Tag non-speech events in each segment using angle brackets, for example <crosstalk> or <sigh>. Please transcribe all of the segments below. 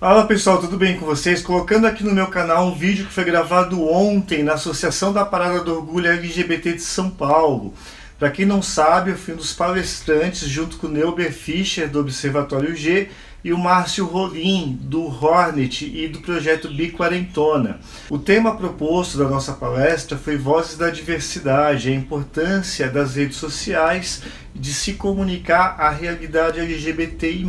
Fala pessoal, tudo bem com vocês? Colocando aqui no meu canal um vídeo que foi gravado ontem na Associação da Parada do Orgulho LGBT de São Paulo. Para quem não sabe, eu fui um dos palestrantes junto com o Neuber Fischer do Observatório G e o Márcio Rolim do Hornet e do projeto Biquarentona. O tema proposto da nossa palestra foi Vozes da Diversidade, a importância das redes sociais de se comunicar a realidade LGBTI+,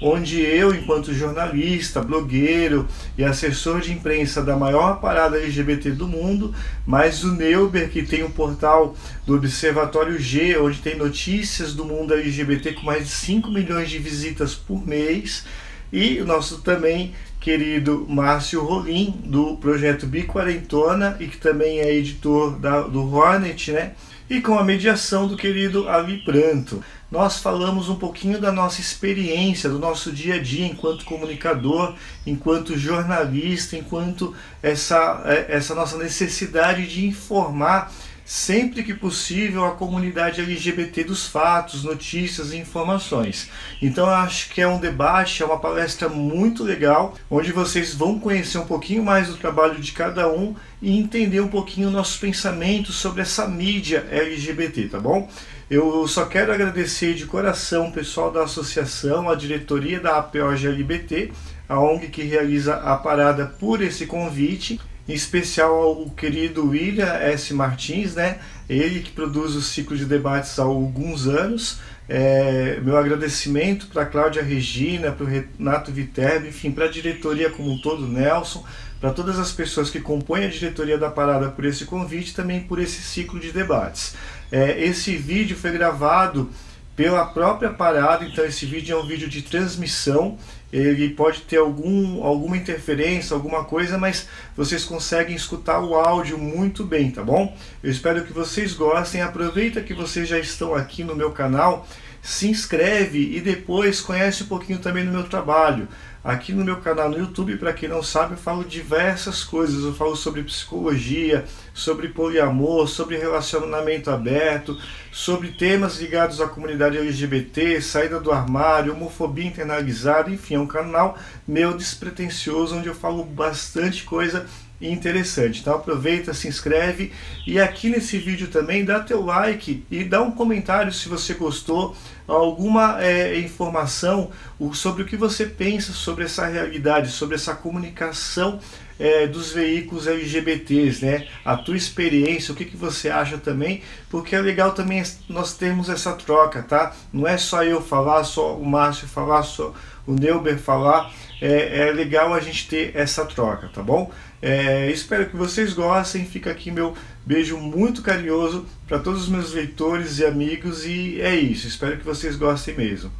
onde eu, enquanto jornalista, blogueiro e assessor de imprensa da maior parada LGBT do mundo, mais o Neuber, que tem um portal do Observatório G, onde tem notícias do mundo LGBT com mais de 5 milhões de visitas por mês, e o nosso também querido Márcio Rolim, do projeto Biquarentona, e que também é editor da, do Hornet, né? E com a mediação do querido Ali Pranto nós falamos um pouquinho da nossa experiência, do nosso dia a dia enquanto comunicador, enquanto jornalista, enquanto essa, é, essa nossa necessidade de informar sempre que possível a comunidade LGBT dos fatos, notícias e informações. Então eu acho que é um debate, é uma palestra muito legal, onde vocês vão conhecer um pouquinho mais do trabalho de cada um e entender um pouquinho nossos pensamentos sobre essa mídia LGBT, tá bom? Eu só quero agradecer de coração o pessoal da associação, a diretoria da APOGLBT, a ONG que realiza a parada por esse convite, em especial ao querido William S. Martins, né? ele que produz o ciclo de debates há alguns anos. É, meu agradecimento para a Cláudia Regina, para o Renato Viterbo, enfim, para a diretoria como um todo, Nelson, para todas as pessoas que compõem a diretoria da parada por esse convite também por esse ciclo de debates. É, esse vídeo foi gravado pela própria parada, então esse vídeo é um vídeo de transmissão, ele pode ter algum, alguma interferência, alguma coisa, mas vocês conseguem escutar o áudio muito bem, tá bom? Eu espero que vocês gostem, aproveita que vocês já estão aqui no meu canal, se inscreve e depois conhece um pouquinho também do meu trabalho. Aqui no meu canal no YouTube, para quem não sabe, eu falo diversas coisas. Eu falo sobre psicologia, sobre poliamor, sobre relacionamento aberto, sobre temas ligados à comunidade LGBT, saída do armário, homofobia internalizada, enfim, é um canal meu despretensioso onde eu falo bastante coisa interessante. Então aproveita, se inscreve e aqui nesse vídeo também dá teu like e dá um comentário se você gostou, alguma é, informação sobre o que você pensa sobre essa realidade, sobre essa comunicação é, dos veículos LGBTs, né? A tua experiência, o que, que você acha também, porque é legal também nós termos essa troca, tá? Não é só eu falar, só o Márcio falar, só o Neuber falar, é, é legal a gente ter essa troca, tá bom? É, espero que vocês gostem, fica aqui meu beijo muito carinhoso para todos os meus leitores e amigos e é isso, espero que vocês gostem mesmo,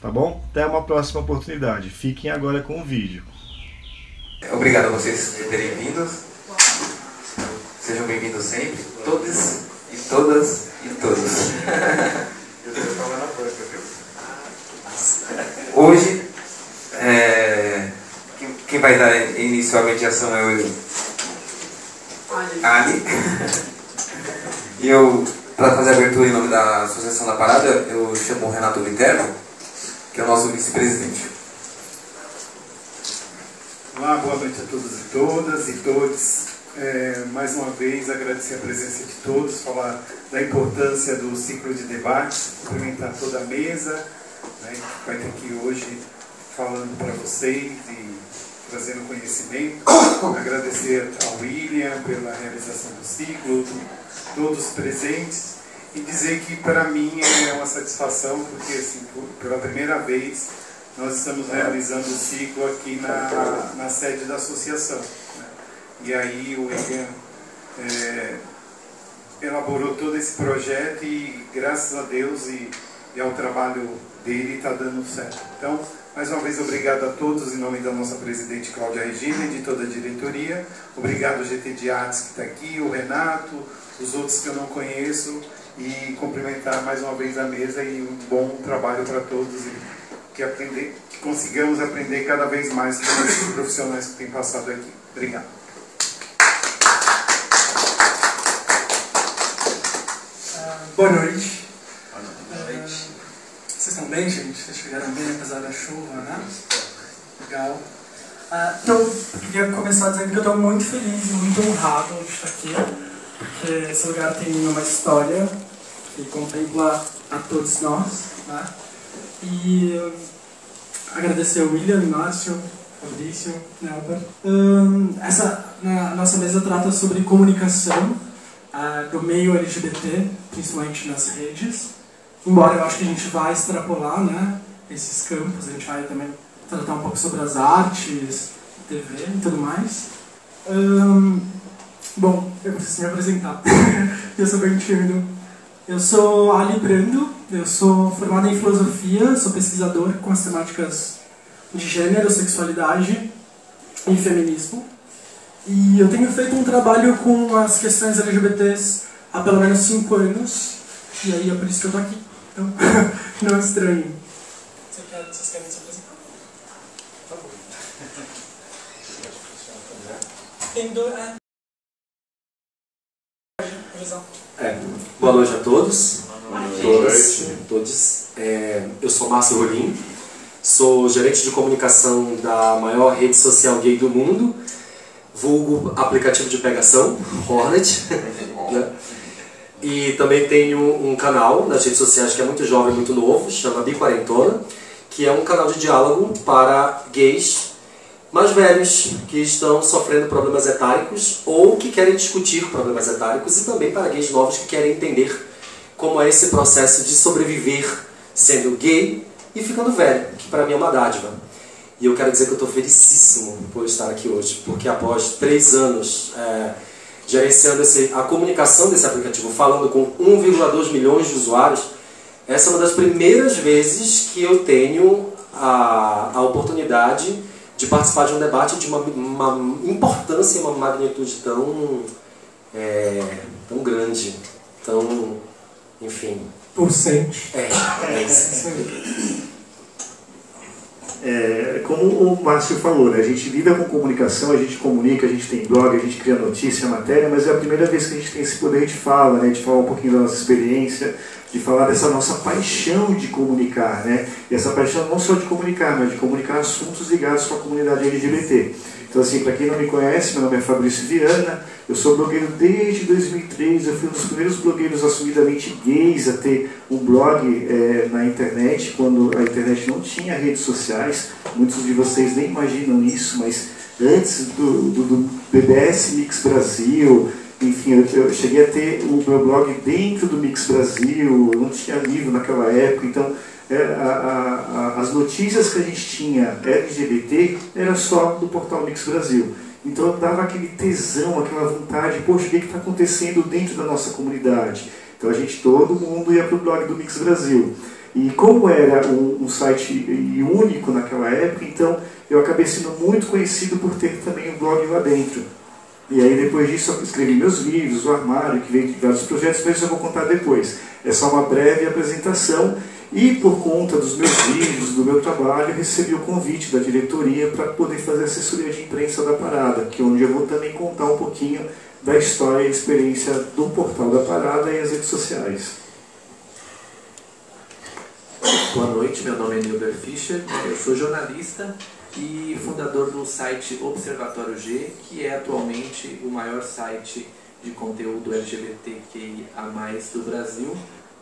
tá bom? Até uma próxima oportunidade, fiquem agora com o vídeo. Obrigado a vocês por terem vindo. Sejam bem-vindos sempre, todos e todas e todos. <laughs> Hoje, quem, vai dar início à mediação é o Ali. e eu, para fazer a abertura em nome da Associação da Parada, eu chamo o Renato Viterbo, que é o nosso vice-presidente. Olá, boa noite a todos e todas e todos. É, mais uma vez agradecer a presença de todos, falar da importância do ciclo de debates, cumprimentar toda a mesa, né, que vai estar aqui hoje falando para vocês e trazendo conhecimento. <coughs> Agradecer ao William pela realização do ciclo, todos presentes, e dizer que para mim é uma satisfação, porque assim, pela primeira vez nós estamos realizando o ciclo aqui na, na sede da associação. Né? E aí o William é, elaborou todo esse projeto e graças a Deus e, e ao trabalho dele está dando certo. Então, mais uma vez, obrigado a todos em nome da nossa presidente Cláudia Regina e de toda a diretoria. Obrigado ao GT de Artes que está aqui, o Renato, os outros que eu não conheço e cumprimentar mais uma vez a mesa e um bom trabalho para todos que, aprender, que consigamos aprender cada vez mais com esses profissionais que têm passado aqui. Obrigado. Boa noite. Vocês estão bem, gente? Vocês chegaram bem apesar da chuva, né? Legal. Uh, então, eu queria começar dizendo que eu estou muito feliz e muito honrado de estar aqui, porque esse lugar tem uma história que contempla a todos nós. Né? E agradecer ao William, Márcio, Fabrício, Nelber. Um, essa na, nossa mesa trata sobre comunicação uh, do meio LGBT, principalmente nas redes. Embora eu acho que a gente vai extrapolar né, esses campos, a gente vai também tratar um pouco sobre as artes, TV e tudo mais. Bom, eu preciso me apresentar. <laughs> eu sou bem tímido. Eu sou Ali Brando, eu sou formado em filosofia, sou pesquisador com as temáticas de gênero, sexualidade e feminismo. E eu tenho feito um trabalho com as questões LGBTs há pelo menos cinco anos, e aí é por isso que eu tô aqui. Então, <coughs> não é estranho. Vocês querem se apresentar? Por favor. Tem dois. É. é. Boa noite a todos. Boa noite. Todas, todos. É, eu sou Márcio Rolim, sou gerente de comunicação da maior rede social gay do mundo, vulgo aplicativo de pegação, Hornet. <laughs> E também tenho um canal nas redes sociais que é muito jovem, muito novo, chama Biquarentona, que é um canal de diálogo para gays mais velhos que estão sofrendo problemas etáricos ou que querem discutir problemas etáricos e também para gays novos que querem entender como é esse processo de sobreviver sendo gay e ficando velho, que para mim é uma dádiva. E eu quero dizer que eu estou felicíssimo por estar aqui hoje, porque após três anos é, gerenciando esse, a comunicação desse aplicativo, falando com 1,2 milhões de usuários, essa é uma das primeiras vezes que eu tenho a, a oportunidade de participar de um debate de uma, uma importância e uma magnitude tão, é, tão grande, tão, enfim... Porcente. É, é isso. É, como o Márcio falou, né, a gente lida com comunicação, a gente comunica, a gente tem blog, a gente cria notícia, matéria, mas é a primeira vez que a gente tem esse poder de fala, né, de falar um pouquinho da nossa experiência, de falar dessa nossa paixão de comunicar, né, e essa paixão não só de comunicar, mas de comunicar assuntos ligados com a comunidade LGBT. Então, assim, para quem não me conhece, meu nome é Fabrício Viana, eu sou blogueiro desde 2003, eu fui um dos primeiros blogueiros assumidamente gays a ter um blog é, na internet, quando a internet não tinha redes sociais, muitos de vocês nem imaginam isso, mas antes do, do, do BBS Mix Brasil, enfim, eu, eu, cheguei a ter o meu blog dentro do Mix Brasil, eu não tinha livro naquela época, então é, as notícias que a gente tinha LGBT era só do portal Mix Brasil. Então dava aquele tesão, aquela vontade, poxa, o que está acontecendo dentro da nossa comunidade? Então a gente, todo mundo ia para o blog do Mix Brasil. E como era um, um, site único naquela época, então eu acabei sendo muito conhecido por ter também um blog lá dentro. E aí depois disso eu escrevi meus livros, o armário, que veio de vários projetos, mas eu vou contar depois. É só uma breve apresentação e por conta dos meus vídeos, do meu trabalho, recebi o convite da diretoria para poder fazer assessoria de imprensa da Parada, que é onde eu vou também contar um pouquinho da história e experiência do portal da Parada e as redes sociais. Boa noite, meu nome é Nilber Fischer, eu sou jornalista e fundador do site Observatório G, que é atualmente o maior site de conteúdo LGBTQIA+, do Brasil,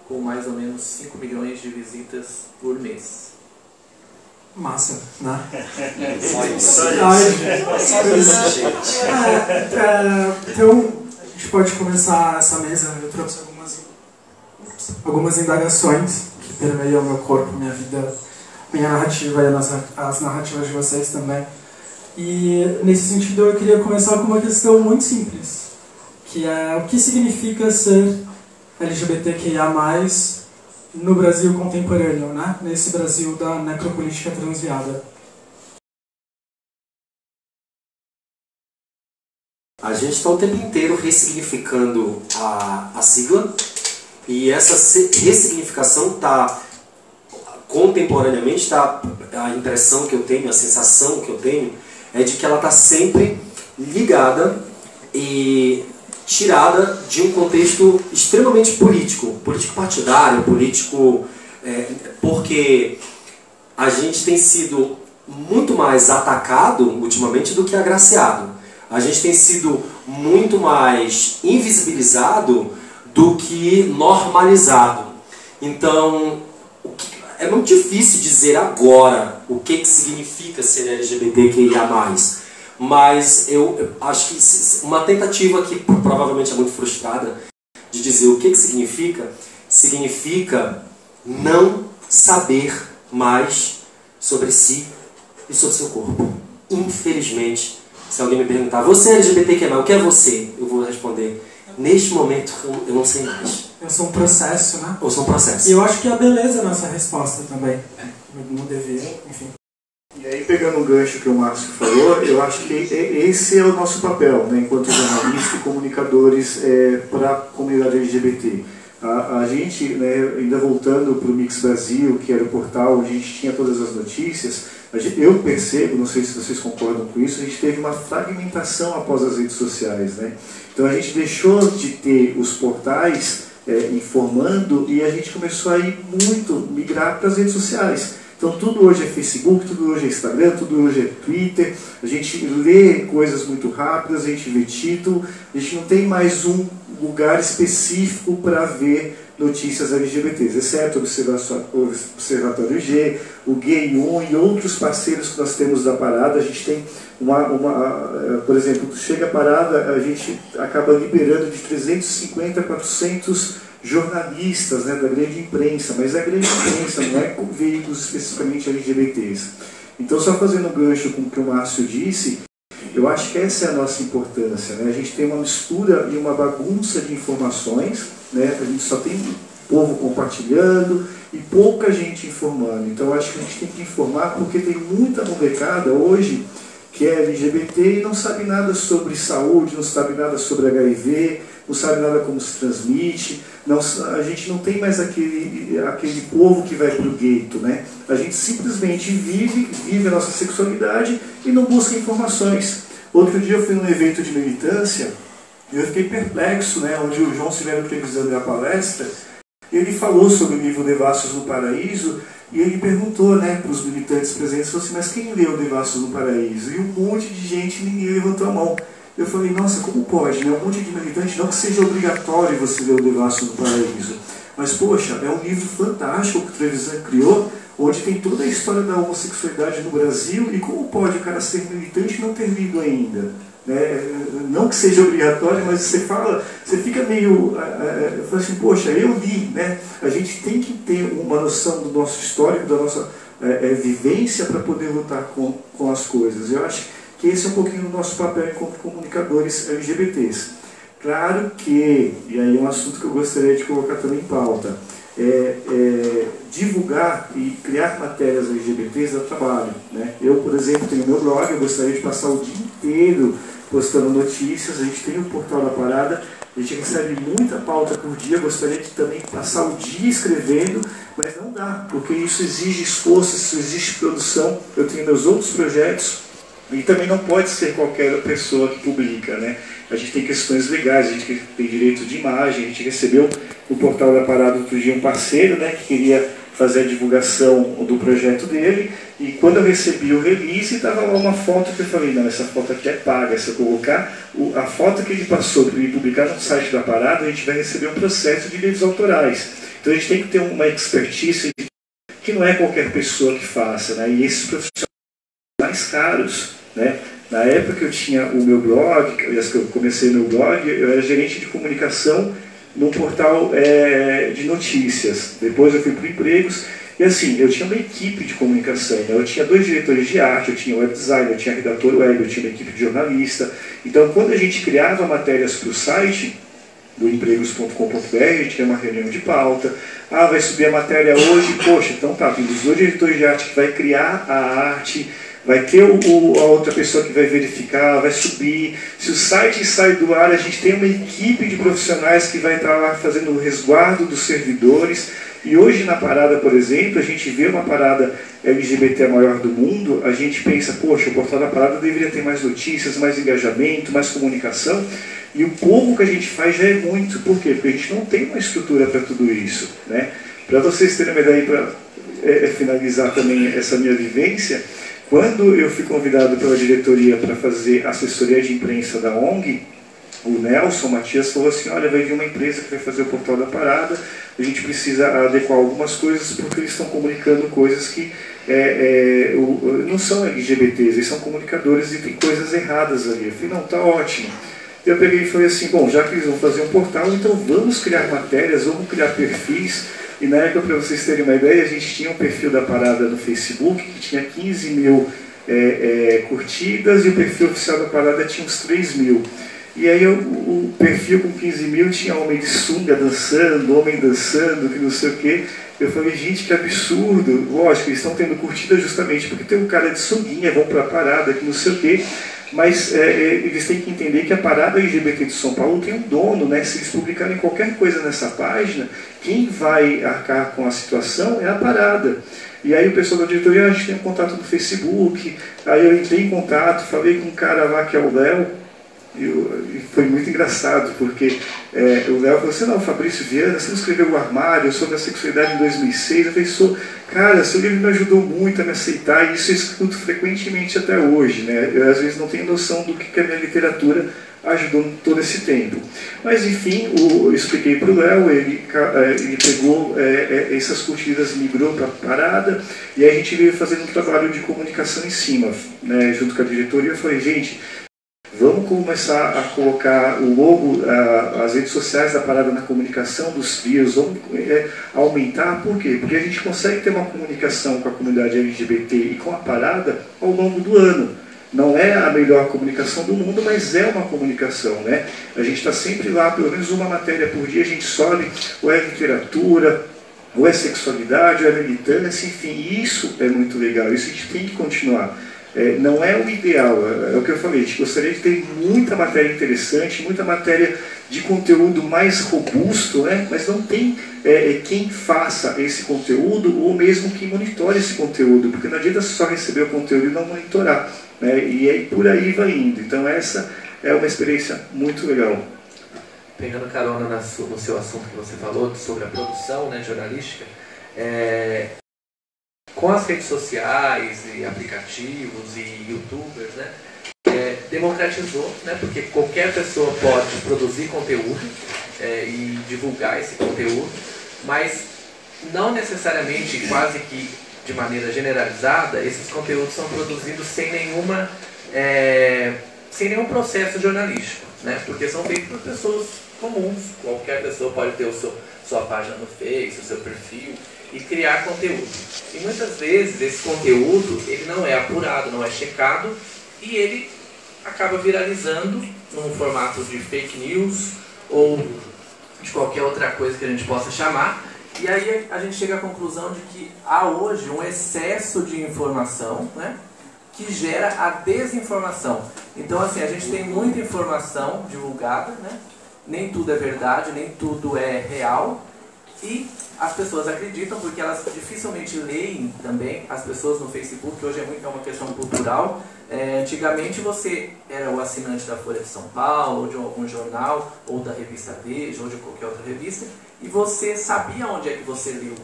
com mais ou menos 5 milhões de visitas por mês. Massa, né? Só isso. Só isso, gente. É, é, então, a gente pode começar essa mesa. Eu trouxe algumas, algumas indagações que permeiam meu corpo, minha vida, minha narrativa e as, as narrativas de vocês também. E, nesse sentido, eu queria começar com uma questão muito simples, que é o que significa ser LGBTQIA+, no Brasil contemporâneo, né? nesse Brasil da necropolítica transviada. A gente está o tempo inteiro ressignificando a, a sigla e essa ressignificação está contemporaneamente, tá, a impressão que eu tenho, a sensação que eu tenho é de que ela está sempre ligada e tirada de um contexto extremamente político, político partidário, político. É, porque a gente tem sido muito mais atacado ultimamente do que agraciado. A gente tem sido muito mais invisibilizado do que normalizado. Então, é muito difícil dizer agora o que, que significa ser LGBTQIA+. Mas eu, eu acho que uma tentativa que provavelmente é muito frustrada de dizer o que, que significa, significa não saber mais sobre si e sobre seu corpo. Infelizmente, se alguém me perguntar, você é LGBTQIA+, o que é você? Eu vou responder, neste momento eu não sei mais. Eu sou um processo, né? Ou sou um processo. E eu acho que é a beleza nessa resposta também. No dever, enfim. E aí, pegando o gancho que o Márcio falou, eu acho que esse é o nosso papel, né, enquanto jornalistas e comunicadores é, para a comunidade LGBT. A, a gente, né, ainda voltando para o Mix Brasil, que era o portal onde a gente tinha todas as notícias, gente, eu percebo, não sei se vocês concordam com isso, a gente teve uma fragmentação após as redes sociais. Né? Então a gente deixou de ter os portais é, informando e a gente começou a ir muito, migrar para as redes sociais. Então tudo hoje é Facebook, tudo hoje é Instagram, tudo hoje é Twitter, a gente lê coisas muito rápidas, a gente vê título, a gente não tem mais um lugar específico para ver notícias LGBTs, exceto o Observatório G, o Gay 1 e outros parceiros que nós temos da parada. A gente tem uma, uma por exemplo, chega a parada, a gente acaba liberando de 350 a 400 jornalistas né, da grande imprensa, mas a grande imprensa, não é com veículos especificamente LGBTs. Então, só fazendo um gancho com o que o Márcio disse, eu acho que essa é a nossa importância. Né? A gente tem uma mistura e uma bagunça de informações, né? a gente só tem povo compartilhando e pouca gente informando. Então acho que a gente tem que informar porque tem muita molecada hoje que é LGBT e não sabe nada sobre saúde, não sabe nada sobre HIV, não sabe nada como se transmite. Não, a gente não tem mais aquele, aquele povo que vai para o gueto. Né? A gente simplesmente vive, vive a nossa sexualidade e não busca informações. Outro dia eu fui num evento de militância e eu fiquei perplexo, né, onde o João Silvério Trevisan deu a palestra, ele falou sobre o livro Devassos no Paraíso e ele perguntou né, para os militantes presentes, assim, mas quem leu Devassos no Paraíso? E um monte de gente, ninguém levantou a mão. Eu falei, nossa, como pode? Né? Um monte de militante, não que seja obrigatório você ler o Devassos no Paraíso, mas poxa, é um livro fantástico que o Trevisan criou, onde tem toda a história da homossexualidade no Brasil e como pode o cara ser militante e não ter lido ainda. Né? Não que seja obrigatório, mas você fala, você fica meio. É, é, assim, poxa, eu li, né? A gente tem que ter uma noção do nosso histórico, da nossa é, é, vivência para poder lutar com, com as coisas. Eu acho que esse é um pouquinho o nosso papel enquanto comunicadores LGBTs. Claro que, e aí é um assunto que eu gostaria de colocar também em pauta, é, é, divulgar e criar matérias LGBTs é trabalho. Né? Eu, por exemplo, tenho meu blog, eu gostaria de passar o dia inteiro postando notícias, a gente tem o portal da parada, a gente recebe muita pauta por dia, gostaria de também passar o dia escrevendo, mas não dá, porque isso exige esforço, isso exige produção. Eu tenho meus outros projetos e também não pode ser qualquer pessoa que publica, né? A gente tem questões legais, a gente tem direito de imagem, a gente recebeu no portal da parada outro dia um parceiro, né, que queria fazer a divulgação do projeto dele, e quando eu recebi o release, estava lá uma foto que eu falei, não, essa foto aqui é paga, se eu colocar a foto que ele passou para ele publicar no site da parada, a gente vai receber um processo de direitos autorais. Então a gente tem que ter uma expertise que não é qualquer pessoa que faça, né? e esses profissionais mais caros, né? Na época que eu tinha o meu blog, que eu comecei meu blog, eu era gerente de comunicação num portal é, de notícias. Depois eu fui para empregos e assim, eu tinha uma equipe de comunicação. Né? Eu tinha dois diretores de arte, eu tinha web design, eu tinha redator web, eu tinha uma equipe de jornalista. Então, quando a gente criava matérias para o site do empregos.com.br, a gente tinha uma reunião de pauta. Ah, vai subir a matéria hoje. Poxa, então tá, tem os dois diretores de arte que vai criar a arte vai ter o, o, a outra pessoa que vai verificar, vai subir. Se o site sai do ar, a gente tem uma equipe de profissionais que vai estar lá fazendo o resguardo dos servidores. E hoje na parada, por exemplo, a gente vê uma parada LGBT maior do mundo, a gente pensa, poxa, o portal da parada deveria ter mais notícias, mais engajamento, mais comunicação. E o pouco que a gente faz já é muito. Por quê? Porque a gente não tem uma estrutura para tudo isso. Né? Para vocês terem uma ideia, para é, é, finalizar também essa minha vivência, Quando eu fui convidado pela diretoria para fazer assessoria de imprensa da ONG, o Nelson Matias falou assim, olha, vai vir uma empresa que vai fazer o portal da parada, a gente precisa adequar algumas coisas porque eles estão comunicando coisas que é, é, o, não são LGBTs, eles são comunicadores e tem coisas erradas ali. Eu falei, não, tá ótimo. Eu peguei e falei assim, bom, já que eles vão fazer um portal, então vamos criar matérias, vamos criar perfis. E na época, para vocês terem uma ideia, a gente tinha um perfil da parada no Facebook que tinha 15 mil é, é, curtidas e o perfil oficial da parada tinha uns 3 mil. E aí eu, o perfil com 15 mil tinha homem de sunga dançando, homem dançando, que não sei o quê. Eu falei, gente, que absurdo. Lógico, eles estão tendo curtida justamente porque tem um cara de sunguinha, vão para a parada, que não sei o quê. Mas é, é, eles têm que entender que a parada LGBT de São Paulo tem um dono, né? Se eles publicarem qualquer coisa nessa página, quem vai arcar com a situação é a parada. E aí o pessoal da diretoria, a gente tem um contato no Facebook, aí eu entrei em contato, falei com um cara lá que é o Léo, e foi muito engraçado, porque é, o Léo falou assim, não, Fabrício Viana, você não escreveu o armário sobre a sexualidade em 2006? Eu pensou, cara, seu livro me ajudou muito a me aceitar, e isso eu escuto frequentemente até hoje. Né? Eu às vezes não tenho noção do que a minha literatura ajudou todo esse tempo. Mas enfim, eu expliquei para o Léo, ele, é, ele pegou é, é, essas curtidas, migrou para a parada, e a gente veio fazendo um trabalho de comunicação em cima, né, junto com a diretoria. Eu falei, gente, Vamos começar a colocar o logo, a, as redes sociais da parada na comunicação dos trios, vamos é, aumentar, por quê? Porque a gente consegue ter uma comunicação com a comunidade LGBT e com a parada ao longo do ano. Não é a melhor comunicação do mundo, mas é uma comunicação, né? A gente está sempre lá, pelo menos uma matéria por dia, a gente sobe, ou é literatura, ou é sexualidade, ou é militância, enfim, isso é muito legal, isso a gente tem que continuar. É, não é o ideal, é, é, o que eu falei, a gente gostaria de ter muita matéria interessante, muita matéria de conteúdo mais robusto, né? mas não tem é, é, quem faça esse conteúdo ou mesmo quem monitore esse conteúdo, porque não adianta só receber o conteúdo e não monitorar. Né? E aí por aí vai indo. Então essa é uma experiência muito legal. Pegando carona no seu assunto que você falou sobre a produção né, jornalística, é, com as redes sociais e aplicativos e youtubers, né, é, democratizou, né, porque qualquer pessoa pode produzir conteúdo é, e divulgar esse conteúdo, mas não necessariamente, quase que de maneira generalizada, esses conteúdos são produzidos sem nenhuma é, sem nenhum processo jornalístico, né, porque são feitos por pessoas comuns, qualquer pessoa pode ter o seu, sua página no Face, o seu perfil, e criar conteúdo. E muitas vezes esse conteúdo ele não é apurado, não é checado e ele acaba viralizando num formato de fake news ou de qualquer outra coisa que a gente possa chamar. E aí a gente chega à conclusão de que há hoje um excesso de informação, né? que gera a desinformação. Então, assim, a gente tem muita informação divulgada, né? nem tudo é verdade, nem tudo é real, e as pessoas acreditam porque elas dificilmente leem também as pessoas no Facebook, hoje é muito é uma questão cultural. É, antigamente você era o assinante da Folha de São Paulo, ou de algum jornal, ou da revista Veja, ou de qualquer outra revista, e você sabia onde é que você leu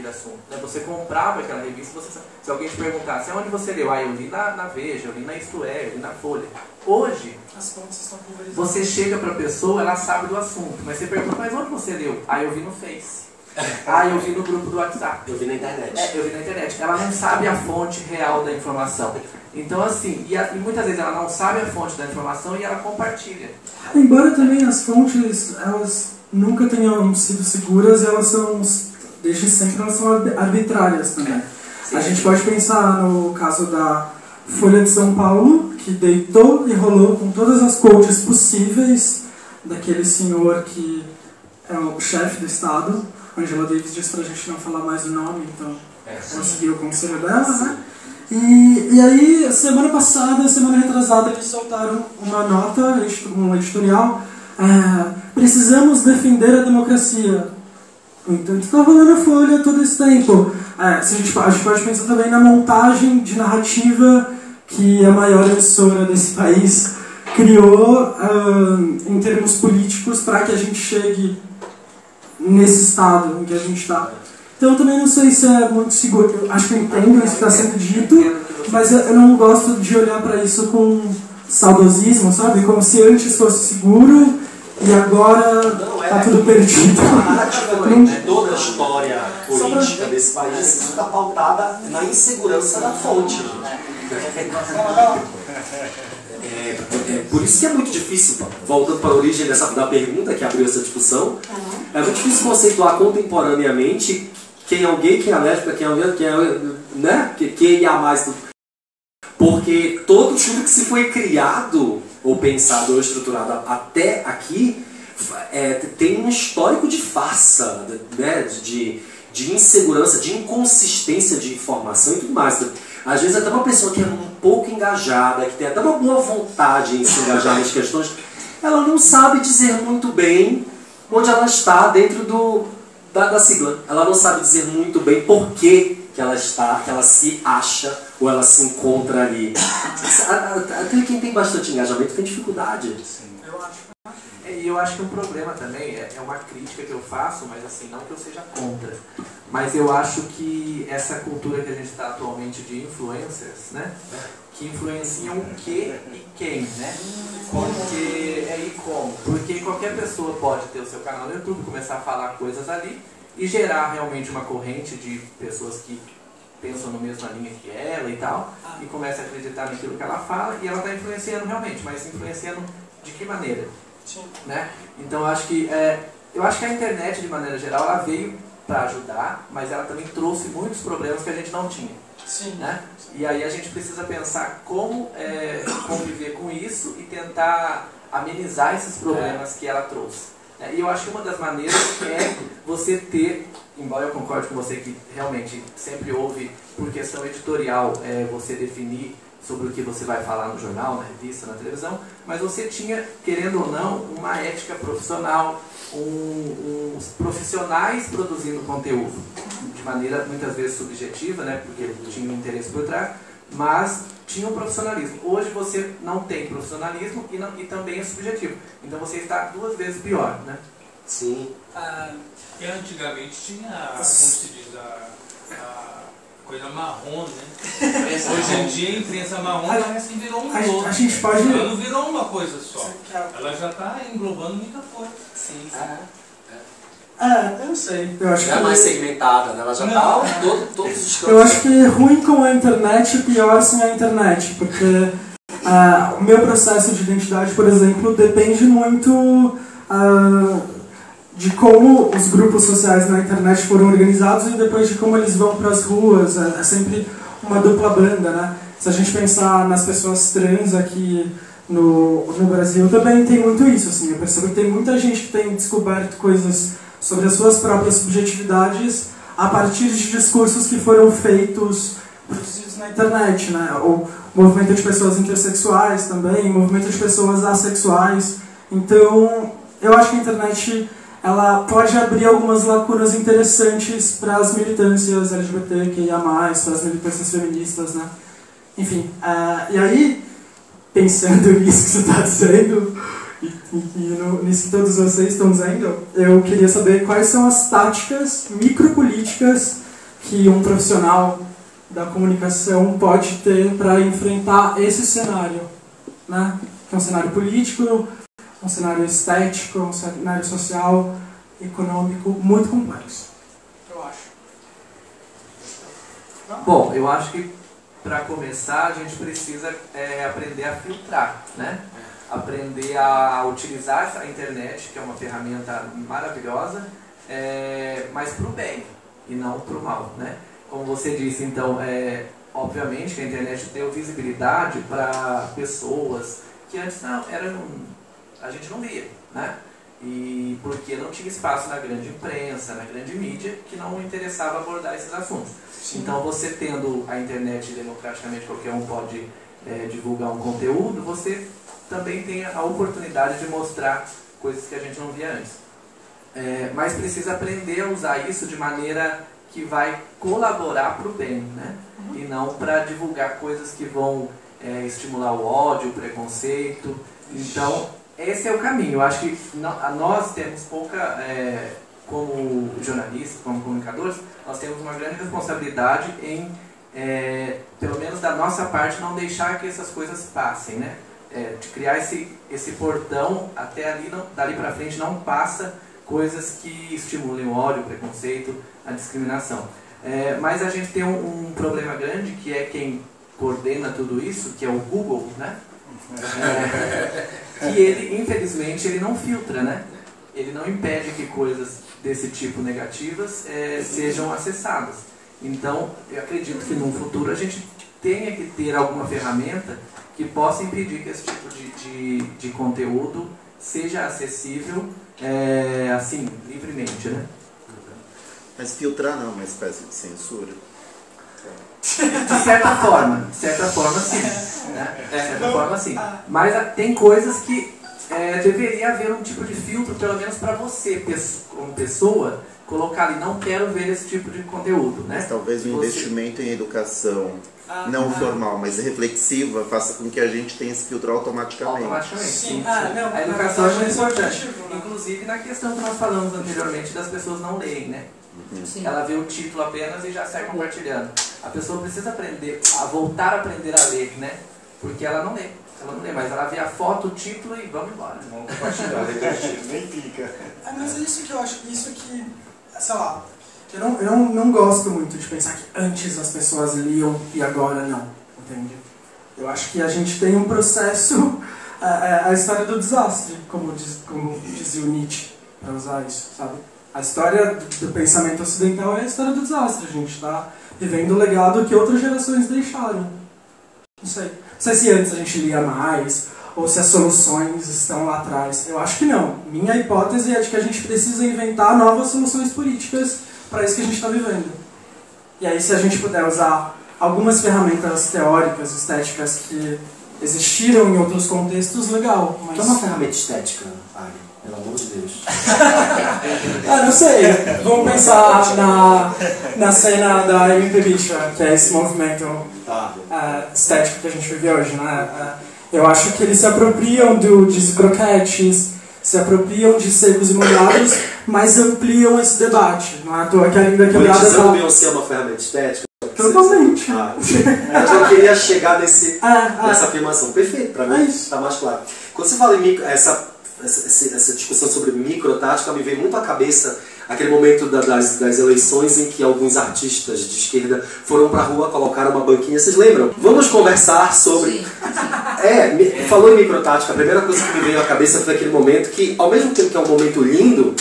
aquele assunto. Né? Você comprava aquela revista, você, se alguém te perguntasse onde você leu, ah, eu li na, na Veja, eu li na Isto É, eu li na Folha. Hoje, você chega para a pessoa, ela sabe do assunto, mas você pergunta, mas onde você leu? Ah, eu vi no Face. <laughs> Ah, eu vi no grupo do WhatsApp. Eu vi na internet. É, eu vi na internet. Ela não sabe a fonte real da informação. Então, assim, e, a, e, muitas vezes ela não sabe a fonte da informação e ela compartilha. Embora também as fontes, elas nunca tenham sido seguras, elas são, desde sempre, elas são arbitrárias também. Sim. A gente pode pensar no caso da Folha de São Paulo, que deitou e rolou com todas as coaches possíveis daquele senhor que é o chefe do Estado. Angela Davis disse pra gente não falar mais o nome, então é, conseguiu o conselho dela, né? E, e aí, semana passada, semana retrasada, eles soltaram uma nota, um editorial. É, precisamos defender a democracia. Então, a gente estava lendo a Folha todo esse tempo. É, se a, gente, a gente pode pensar também na montagem de narrativa que a maior emissora desse país criou uh, em termos políticos para que a gente chegue nesse estado em que a gente está. Então eu também não sei se é muito seguro. Eu acho que eu entendo isso que está sendo dito, Mas eu não gosto de olhar para isso com saudosismo, sabe? Como se antes fosse seguro e agora Não, é tá tudo perdido. A narrativa <laughs> de toda a história política desse país está pautada na insegurança da fonte. É, é, por isso que é muito difícil, voltando para a origem dessa, da pergunta que abriu essa discussão, é muito difícil conceituar contemporaneamente quem é o gay, quem é a lésbica, quem é o quem é, o- né? Que- quem é a mais do... Porque todo tudo que se foi criado, ou pensado, ou estruturado até aqui, é, tem um histórico de farsa, né? de, de insegurança, de inconsistência de informação e tudo mais. Às vezes até uma pessoa que é um pouco engajada, que tem até uma boa vontade em se engajar nas questões, ela não sabe dizer muito bem onde ela está dentro do, da, da sigla. Ela não sabe dizer muito bem por que, que ela está, que ela se acha ou ela se encontra ali. Até quem tem bastante engajamento tem dificuldade. É, E eu acho que um problema também, é, é uma crítica que eu faço, mas assim, não que eu seja contra. Mas eu acho que essa cultura que a gente está atualmente de influencers, né? Que influenciam o que e quem, né? Porque é e como. Porque qualquer pessoa pode ter o seu canal no YouTube, começar a falar coisas ali e gerar realmente uma corrente de pessoas que pensam na mesma linha que ela e tal, e começa a acreditar naquilo que ela fala, e ela está influenciando realmente, mas influenciando de que maneira? né? Então eu acho que é, eu acho que a internet de maneira geral ela veio para ajudar, mas ela também trouxe muitos problemas que a gente não tinha, Sim. né? E aí a gente precisa pensar como é, conviver com isso e tentar amenizar esses problemas que ela trouxe. né? E eu acho que uma das maneiras é você ter, embora eu concorde com você que realmente sempre houve, por questão editorial, é, você definir sobre o que você vai falar no jornal, na revista, na televisão, mas você tinha, querendo ou não, uma ética profissional, um- uns profissionais produzindo conteúdo, de maneira muitas vezes subjetiva, né, porque tinha um interesse por trás, mas tinha um profissionalismo. Hoje você não tem profissionalismo e, não- e também é subjetivo. Então você está duas vezes pior, né? Sim. Ah, e antigamente tinha, como se diz, a, a coisa marrom, né? <laughs> Hoje em dia a imprensa marrom A- parece que virou um a- todo. a gente pode- Ela não virou uma coisa só. Ela já está englobando muita coisa. Sim. É, eu não sei. Eu acho Já é mais que, segmentada, né? Ela já Não. está todo, todos os eu acho que ruim com a internet e pior sem a internet, porque ah, o meu processo de identidade, por exemplo, depende muito ah, de como os grupos sociais na internet foram organizados e depois de como eles vão para as ruas. É, é sempre uma dupla banda, né? Se a gente pensar nas pessoas trans aqui no, no Brasil, também tem muito isso. Assim, eu percebo que tem muita gente que tem descoberto coisas sobre as suas próprias subjetividades a partir de discursos que foram feitos, produzidos na internet, né? O movimento de pessoas intersexuais também, movimento de pessoas assexuais. Então, eu acho que a internet ela pode abrir algumas lacunas interessantes para as militâncias LGBTQIA+, para as militâncias feministas, né? Enfim, ah, e aí, pensando <laughs> nisso que você está dizendo, e- e no- nisso que todos vocês estão dizendo, eu queria saber quais são as táticas micropolíticas que um profissional da comunicação pode ter para enfrentar esse cenário, né? Que é um cenário político, um cenário estético, um cenário social, econômico muito complexo. Eu acho. Bom, eu acho que para começar a gente precisa é, aprender a filtrar, né? Aprender a utilizar essa internet, que é uma ferramenta maravilhosa, é, mas para o bem e não para o mal, né? Como você disse, então, é, obviamente que a internet deu visibilidade para pessoas que antes não, era, a gente não via, né? E porque não tinha espaço na grande imprensa, na grande mídia, que não interessava abordar esses assuntos. Então, você tendo a internet democraticamente, qualquer um pode é, divulgar um conteúdo, você também tem a oportunidade de mostrar coisas que a gente não via antes. É, mas precisa aprender a usar isso de maneira que vai colaborar para o bem, né? E não para divulgar coisas que vão é, estimular o ódio, o preconceito. Então, esse é o caminho. Eu acho que nós temos pouca, é, como jornalistas, como comunicadores, nós temos uma grande responsabilidade em é, pelo menos da nossa parte, não deixar que essas coisas passem, né? É, de criar esse, esse portão até ali, não, dali para frente não passa coisas que estimulem o ódio, o preconceito, a discriminação. É, mas a gente tem um, um, problema grande que é quem coordena tudo isso, que é o Google, né? É, que ele, infelizmente, ele não filtra, né? Ele não impede que coisas desse tipo negativas é, sejam acessadas. Então, eu acredito que no futuro a gente tenha que ter alguma ferramenta que possa impedir que esse tipo de, de, de conteúdo seja acessível, é, assim, livremente, né? Mas filtrar não, uma espécie de censura. De certa forma, de certa forma sim. Né? De certa forma sim. Mas tem coisas que é, deveria haver um tipo de filtro, pelo menos para você, como pessoa, colocar ali, não quero ver esse tipo de conteúdo. Né? Mas talvez o você... investimento em educação ah, não ah, formal, mas reflexiva, faça com que a gente tenha esse filtro automaticamente. Automaticamente, sim. sim. Ah, não, a educação é muito importante. Né? Inclusive na questão que nós falamos anteriormente das pessoas não lerem, né? Uhum. Ela vê o título apenas e já sai compartilhando. A pessoa precisa aprender, a voltar a aprender a ler, né? Porque ela não lê. Ela não lê, mas ela vê a foto, o título e vamos embora. Vamos compartilhar, nem clica. É, mas é isso que eu acho, isso que, sei lá, eu não, eu não, não gosto muito de pensar que antes as pessoas liam e agora não, entende? Eu acho que a gente tem um processo, <laughs> a, a história do desastre, como, diz, como dizia o Nietzsche, para usar isso, sabe? A história do pensamento ocidental é a história do desastre. A gente está vivendo o legado que outras gerações deixaram. Não sei. Não sei se antes a gente lia mais, ou se as soluções estão lá atrás. Eu acho que não. Minha hipótese é de que a gente precisa inventar novas soluções políticas para isso que a gente está vivendo. E aí, se a gente puder usar algumas ferramentas teóricas, estéticas que existiram em outros contextos, legal. Mas... Que é uma ferramenta estética, Ari? Pelo amor de Deus. <laughs> ah, sei. Vamos pensar na, na cena da MP Bicha, que é esse movimento uh, estético que a gente vive hoje, né? Uh, eu acho que eles se apropriam do, de croquetes, se apropriam de secos e molhados, mas ampliam esse debate. Não é à toa que a linda quebrada... Politizando tá... Beyoncé é uma ferramenta estética? Totalmente. Ah, <laughs> eu queria chegar nesse, é, nessa afirmação. Perfeito, para mim está mais claro. Quando você fala em micro, essa essa, essa discussão sobre microtática me veio muito à cabeça aquele momento da, das, das, eleições em que alguns artistas de esquerda foram para a rua colocar uma banquinha. Vocês lembram? Vamos conversar sobre. Sim. <laughs> É, falou em microtática, a primeira coisa que me veio à cabeça foi aquele momento que, ao mesmo tempo que é um momento lindo,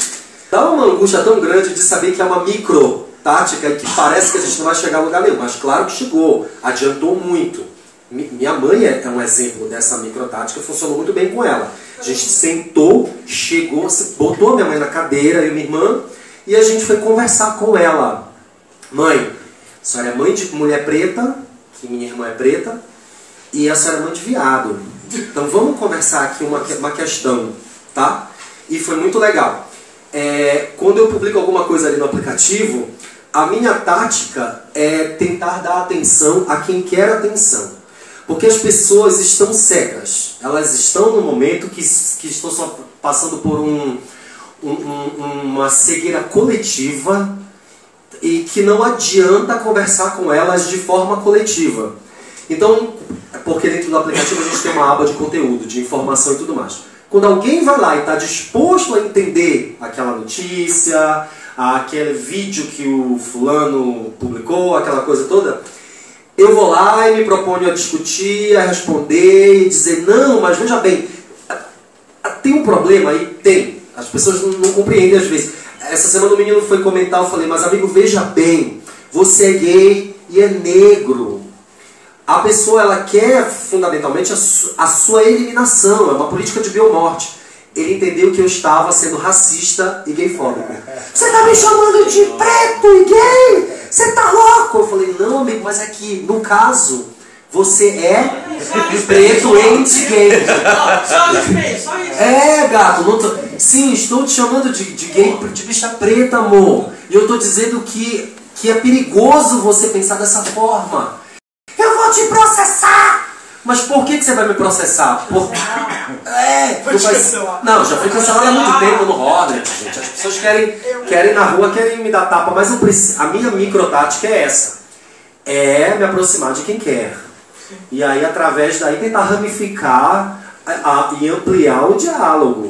dá uma angústia tão grande de saber que é uma microtática e que parece que a gente não vai chegar a lugar nenhum. Mas claro que chegou, adiantou muito. Minha mãe é um exemplo dessa microtática, funcionou muito bem com ela. A gente sentou, chegou, botou minha mãe na cadeira, eu e minha irmã, e a gente foi conversar com ela. Mãe, a senhora é mãe de mulher preta, que minha irmã é preta, e a senhora é mãe de viado. Então vamos conversar aqui uma, uma questão, tá? E foi muito legal. É, quando eu publico alguma coisa ali no aplicativo, a minha tática é tentar dar atenção a quem quer atenção. Porque as pessoas estão cegas. Elas estão no momento que, que estão só passando por um, um, um, uma cegueira coletiva e que não adianta conversar com elas de forma coletiva. Então, porque dentro do aplicativo a gente tem uma aba de conteúdo, de informação e tudo mais. Quando alguém vai lá e está disposto a entender aquela notícia, aquele vídeo que o fulano publicou, aquela coisa toda, eu vou lá e me proponho a discutir, a responder e dizer, não, mas veja bem, tem um problema aí? Tem. As pessoas não, não compreendem às vezes. Essa semana o menino foi comentar, eu falei, mas amigo, veja bem, você é gay e é negro. A pessoa ela quer fundamentalmente a, su a sua eliminação, é uma política de biomorte. Ele entendeu que eu estava sendo racista e gayfóbico. Você está me chamando de preto e gay? Você tá louco? Eu falei, não, amigo, mas aqui, no caso, você é preto e gay. É, gato, não tô... sim, estou te chamando de, de gay, de bicha preta, amor. E eu estou dizendo que, que é perigoso você pensar dessa forma. Eu vou te processar! Mas por que, que você vai me processar? Por... É, Vou cancelar. Não, já fui cancelado há muito tempo no Hornet, gente. As pessoas querem, querem na rua, querem me dar tapa, mas eu preciso... a minha microtática é essa. é me aproximar de quem quer. E aí, através daí, tentar ramificar a, a, e ampliar o diálogo.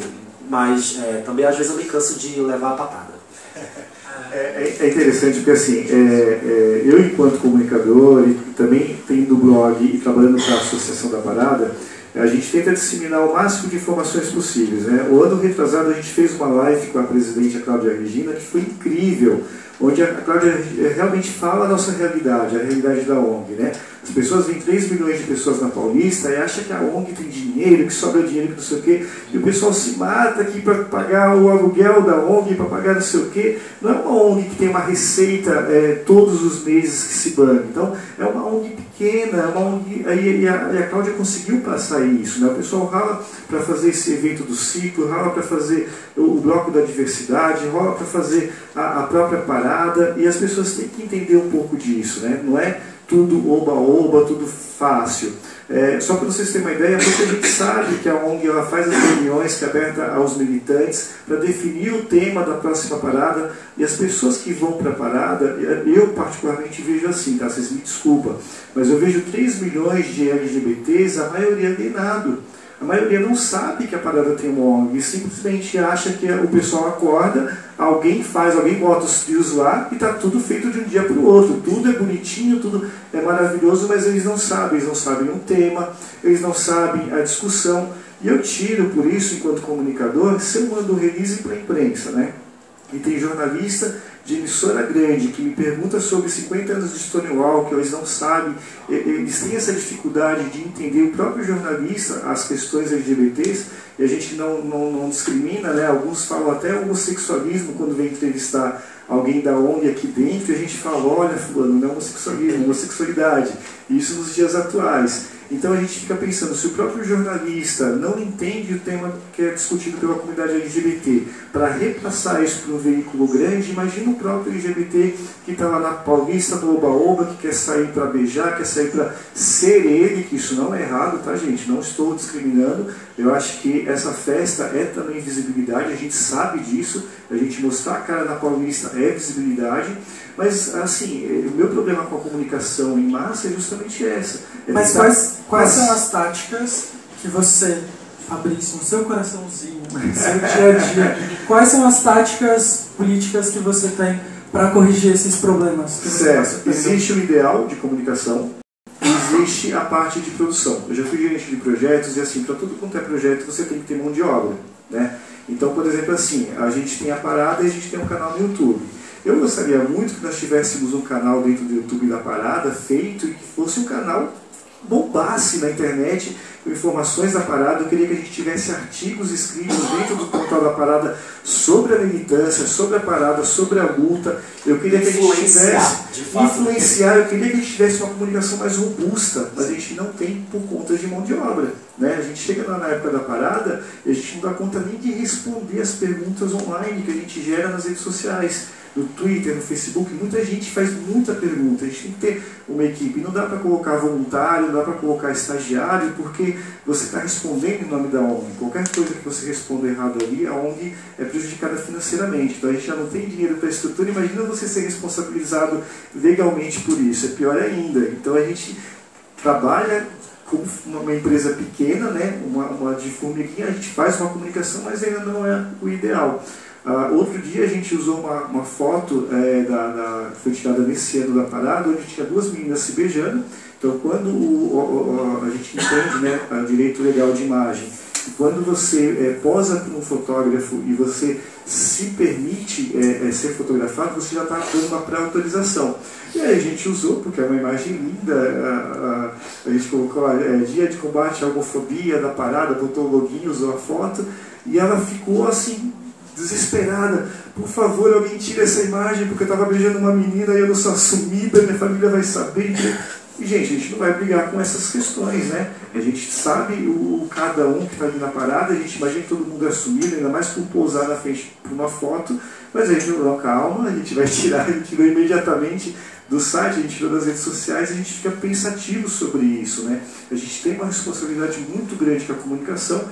Mas é, também, às vezes, eu me canso de levar a patada. <laughs> É, é, é interessante porque, assim, é, é, eu, enquanto comunicador, e também tendo blog e trabalhando para a Associação da Parada, a gente tenta disseminar o máximo de informações possíveis. Né? O ano retrasado a gente fez uma live com a presidente a Cláudia Regina que foi incrível, onde a Cláudia realmente fala a nossa realidade, a realidade da ONG. Né? As pessoas vêm 3 milhões de pessoas na Paulista e acham que a ONG tem dinheiro, que sobra dinheiro, que não sei o quê, e o pessoal se mata aqui para pagar o aluguel da ONG, para pagar não sei o quê. Não é uma ONG que tem uma receita é, todos os meses que se banca. Então, é uma ONG pequena, é uma ONG, e, a, e a Cláudia conseguiu passar isso. Né? O pessoal rala para fazer esse evento do ciclo, rala para fazer o, o, bloco da diversidade, rola para fazer a, a própria parada, e as pessoas têm que entender um pouco disso. Né? Não é tudo oba-oba, tudo fácil. É, só para vocês terem uma ideia, porque a gente sabe que a ONG ela faz as reuniões que é aberta aos militantes para definir o tema da próxima parada e as pessoas que vão para a parada, eu particularmente vejo assim, tá? vocês me desculpam, mas eu vejo 3 milhões de LGBTs, a maioria alienado. A maioria não sabe que a parada tem uma ONG, simplesmente acha que o pessoal acorda, alguém faz, alguém bota os fios lá e está tudo feito de um dia para o outro. Tudo é bonitinho, tudo é maravilhoso, mas eles não sabem, eles não sabem o tema, eles não sabem a discussão. E eu tiro por isso, enquanto comunicador, se eu mando um release para a imprensa, né? E tem jornalista de emissora grande que me pergunta sobre 50 anos de Stonewall, que eles não sabem, eles têm essa dificuldade de entender o próprio jornalista, as questões LGBTs, e a gente não, não, não discrimina, né? alguns falam até homossexualismo quando vem entrevistar alguém da ONG aqui dentro, e a gente fala, olha fulano, não é homossexualismo, homossexualidade, isso nos dias atuais. Então a gente fica pensando, se o próprio jornalista não entende o tema que é discutido pela comunidade LGBT, para repassar isso para um veículo grande, imagina o próprio LGBT que está lá na Paulista, no Oba-Oba, que quer sair para beijar, quer sair para ser ele, que isso não é errado, tá gente? Não estou discriminando. Eu acho que essa festa é também visibilidade, a gente sabe disso, a gente mostrar a cara na Paulista é visibilidade, mas assim, o meu problema com a comunicação em massa é justamente essa. É mas quais, quais são as táticas que você, Fabrício, no seu coraçãozinho, no seu dia a dia, quais são as táticas políticas que você tem para corrigir esses problemas? Certo. Existe o ideal de comunicação, existe a parte de produção. Eu já fui gerente de projetos e assim, para tudo quanto é projeto você tem que ter mão de obra. Né? Então, por exemplo, assim, a gente tem a parada e a gente tem um canal no YouTube. Eu gostaria muito que nós tivéssemos um canal dentro do YouTube da parada feito e que fosse um canal bombasse na internet com informações da parada. Eu queria que a gente tivesse artigos escritos dentro do portal da parada sobre a militância, sobre a parada, sobre a luta. Eu queria que a gente tivesse influenciar, eu queria que a gente tivesse uma comunicação mais robusta, mas a gente não tem por conta de mão de obra. Né? A gente chega lá na época da parada e a gente não dá conta nem de responder as perguntas online que a gente gera nas redes sociais no Twitter, no Facebook, muita gente faz muita pergunta. A gente tem que ter uma equipe. Não dá para colocar voluntário, não dá para colocar estagiário, porque você está respondendo em nome da ONG. Qualquer coisa que você responda errado ali, a ONG é prejudicada financeiramente. Então a gente já não tem dinheiro para a estrutura. Imagina você ser responsabilizado legalmente por isso. É pior ainda. Então a gente trabalha como uma empresa pequena, né, uma, uma de formiguinha, a gente faz uma comunicação, mas ainda não é o ideal. Uh, outro dia a gente usou uma, uma foto é, da, da, foi tirada nesse ano da parada, onde tinha duas meninas se beijando. Então, quando o, o, o, a gente entende né, o direito legal de imagem, quando você é, posa para um fotógrafo e você se permite é, é, ser fotografado, você já está dando uma pré-autorização. E aí a gente usou, porque é uma imagem linda, a, a, a gente colocou é, Dia de Combate à Homofobia da parada, botou o login, usou a foto, e ela ficou assim, desesperada. Por favor, alguém tire essa imagem, porque eu estava beijando uma menina e eu não sou assumida, minha família vai saber. E, gente, a gente não vai brigar com essas questões, né? A gente sabe o, cada um que está ali na parada, a gente imagina que todo mundo é assumido, ainda mais por pousar na frente por uma foto, mas a gente não, calma, a gente vai tirar, a gente imediatamente do site, a gente tirou das redes sociais, a gente fica pensativo sobre isso, né? A gente tem uma responsabilidade muito grande com a comunicação,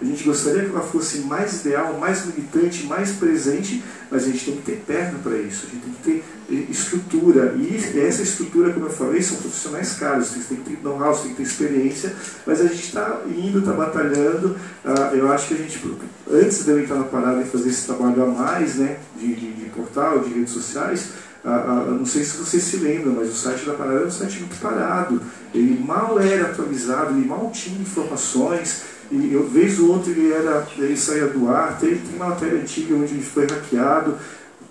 a gente gostaria que ela fosse mais ideal, mais militante, mais presente, mas a gente tem que ter perna para isso, a gente tem que ter estrutura. E essa estrutura, como eu falei, são profissionais caros. Vocês têm que ter know-how, têm que ter experiência, mas a gente está indo, está batalhando. Uh, eu acho que a gente, antes de eu entrar na parada e fazer esse trabalho a mais, né, de, de, de portal, de redes sociais, uh, uh, não sei se vocês se lembram, mas o site da parada era um site muito parado. Ele mal era atualizado, ele mal tinha informações. E eu vejo outro, ele, era, ele saía do ar, tem, tem uma matéria antiga onde ele foi hackeado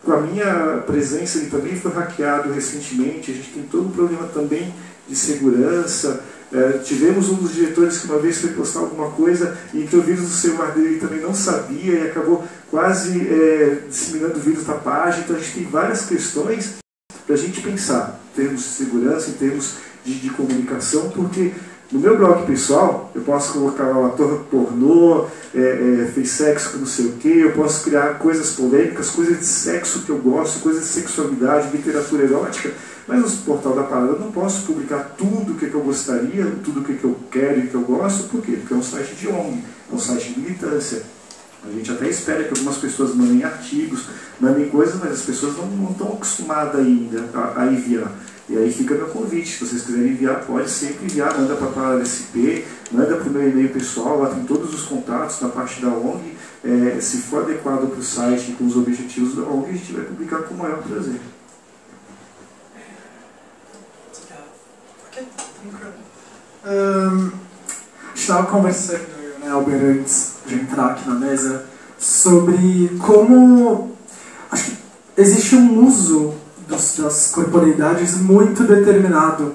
com a minha presença, ele também foi hackeado recentemente. A gente tem todo um problema também de segurança. É, tivemos um dos diretores que uma vez foi postar alguma coisa e que o vírus do celular dele também não sabia e acabou quase é, disseminando o vírus da página. Então a gente tem várias questões para a gente pensar em termos de segurança, em termos de, de comunicação, porque no meu blog pessoal, eu posso colocar uma torre pornô, é, é, fez sexo com não sei o que, eu posso criar coisas polêmicas, coisas de sexo que eu gosto, coisas de sexualidade, literatura erótica, mas no portal da parada eu não posso publicar tudo o que, que eu gostaria, tudo o que, que eu quero e que eu gosto, por quê? Porque é um site de ONG, é um site de militância. A gente até espera que algumas pessoas mandem artigos, mandem coisas, mas as pessoas não, não estão acostumadas ainda a, a enviar. E aí fica meu convite, se vocês quiserem enviar, pode sempre enviar, manda para a SP, manda para o meu e-mail pessoal, lá tem todos os contatos na parte da ONG. É, se for adequado para o site e com os objetivos da ONG, a gente vai publicar com o maior prazer. Um, estava conversando, né, Albert, antes de entrar aqui na mesa, sobre como acho que existe um uso dos, das corporeidades muito determinado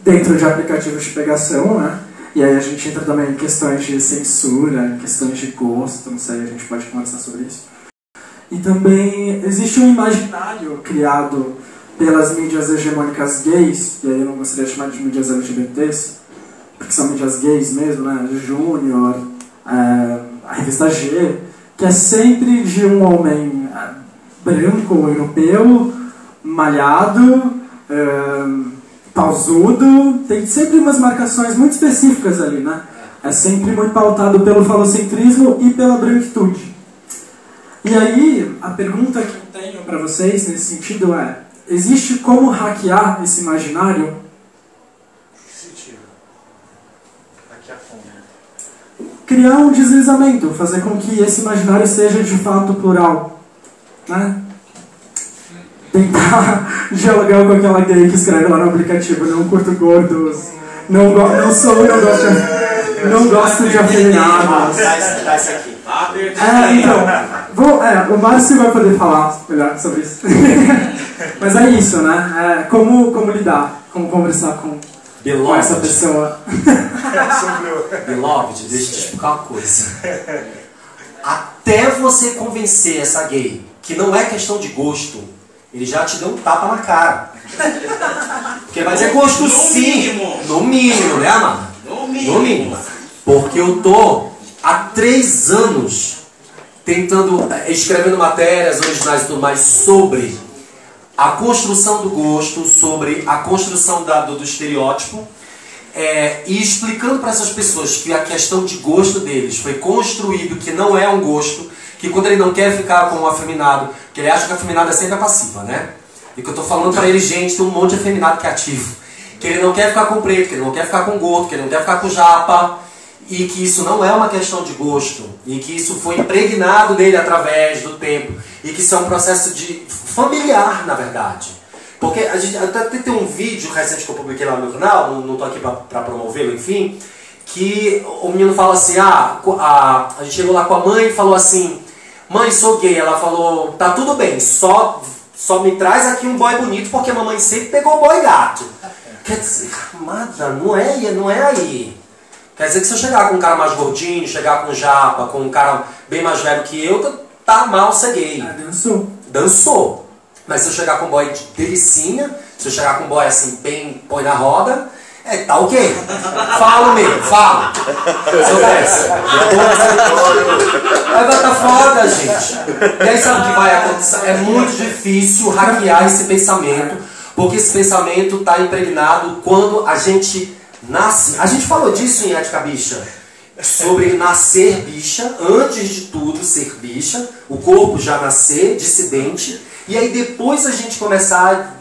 dentro de aplicativos de pegação, né? E aí a gente entra também em questões de censura, em questões de gosto, não sei, a gente pode conversar sobre isso. E também existe um imaginário criado pelas mídias hegemônicas gays, e aí eu não gostaria de chamar de mídias LGBTs, porque são mídias gays mesmo, né? Júnior, é, a revista G, que é sempre de um homem é, branco, europeu, malhado, é, pausudo, tem sempre umas marcações muito específicas ali, né? É sempre muito pautado pelo falocentrismo e pela branquitude. E aí, a pergunta que eu tenho para vocês nesse sentido é: existe como hackear esse imaginário? Criar um deslizamento, fazer com que esse imaginário seja de fato plural. Né? Tentar <laughs> dialogar com aquela gay que escreve lá no aplicativo, não curto gordos, não, go não sou, não gosto de, não gosto de afeminados. É, então, vou, é, o Márcio vai poder falar melhor sobre isso. <laughs> Mas é isso, né? É, como, como lidar, como conversar com, com essa pessoa. <laughs> Beloved, deixa eu te explicar uma coisa. Até você convencer essa gay que não é questão de gosto, ele já te deu um tapa na cara. Porque vai dizer gosto no sim. Mínimo. No mínimo, né, amado? No mínimo. No mínimo. Porque eu tô há três anos tentando, eh, escrevendo matérias originais e tudo mais sobre a construção do gosto, sobre a construção da, do, do estereótipo. É, e explicando para essas pessoas que a questão de gosto deles foi construído que não é um gosto, que quando ele não quer ficar com um afeminado, que ele acha que afeminado é sempre a passiva, né? E que eu tô falando para ele, gente, tem um monte de afeminado que é ativo. Que ele não quer ficar com preto, que ele não quer ficar com gordo, que ele não quer ficar com japa. E que isso não é uma questão de gosto. E que isso foi impregnado dele através do tempo. E que isso é um processo de familiar, na verdade. Porque a gente até tem um vídeo recente que eu publiquei lá no meu canal, não, tô aqui para promovê-lo, enfim, que o menino fala assim, ah, a, a gente chegou lá com a mãe e falou assim, Mãe, sou gay. Ela falou, tá tudo bem, só, só me traz aqui um boy bonito, porque a mamãe sempre pegou boy gato. Quer dizer, amada, não é, não é aí. Quer dizer que se eu chegar com um cara mais gordinho, chegar com um japa, com um cara bem mais velho que eu, tá, tá mal ser gay. Ah, dançou. Dançou. Mas se eu chegar com um boy de delicinha, se eu chegar com um boy assim, bem põe na roda, é, tá ok. Falo mesmo, falo. Soubesse. Aí vai tá foda, gente. E aí sabe o que vai acontecer? É muito difícil hackear esse pensamento, porque esse pensamento está impregnado quando a gente nasce. A gente falou disso em Ética Bicha. Sobre nascer bicha, antes de tudo ser bicha, o corpo já nascer dissidente, E aí depois a gente começar a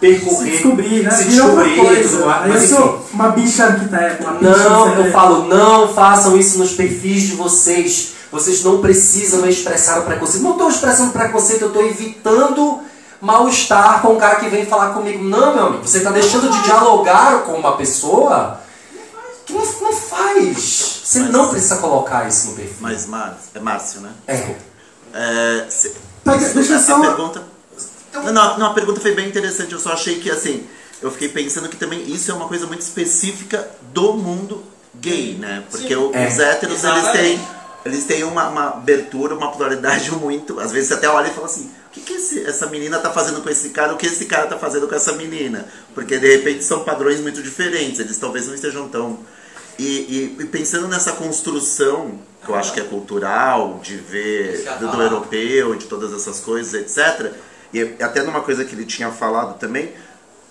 percorrer, se descobrir, né? se descobrir coisa. tudo mais. Aí Mas eu enfim, sou uma bicha arquiteta, uma bicha não, eu falo, não façam isso nos perfis de vocês. Vocês não precisam expressar o preconceito. Não estou expressando preconceito, eu estou evitando mal-estar com o cara que vem falar comigo. Não, meu amigo, você está deixando de dialogar com uma pessoa que não, não faz. Você Mas- não precisa colocar isso no perfil. Mas, Márcio, é Márcio, né? É. É, se- Pega- deixa eu só- a pergunta. Não, não, não, a pergunta foi bem interessante. Eu só achei que assim, eu fiquei pensando que também isso é uma coisa muito específica do mundo gay, né? Porque o- É. os héteros eles Exatamente. têm, eles têm uma, uma abertura, uma pluralidade <laughs> muito. Às vezes você até olha e fala assim, o que, que esse- essa menina tá fazendo com esse cara? O que esse cara tá fazendo com essa menina? Porque de repente são padrões muito diferentes. Eles talvez não estejam tão e, e- e pensando nessa construção, que eu acho que é cultural, de ver do, do europeu, de todas essas coisas, etc. E até numa coisa que ele tinha falado também,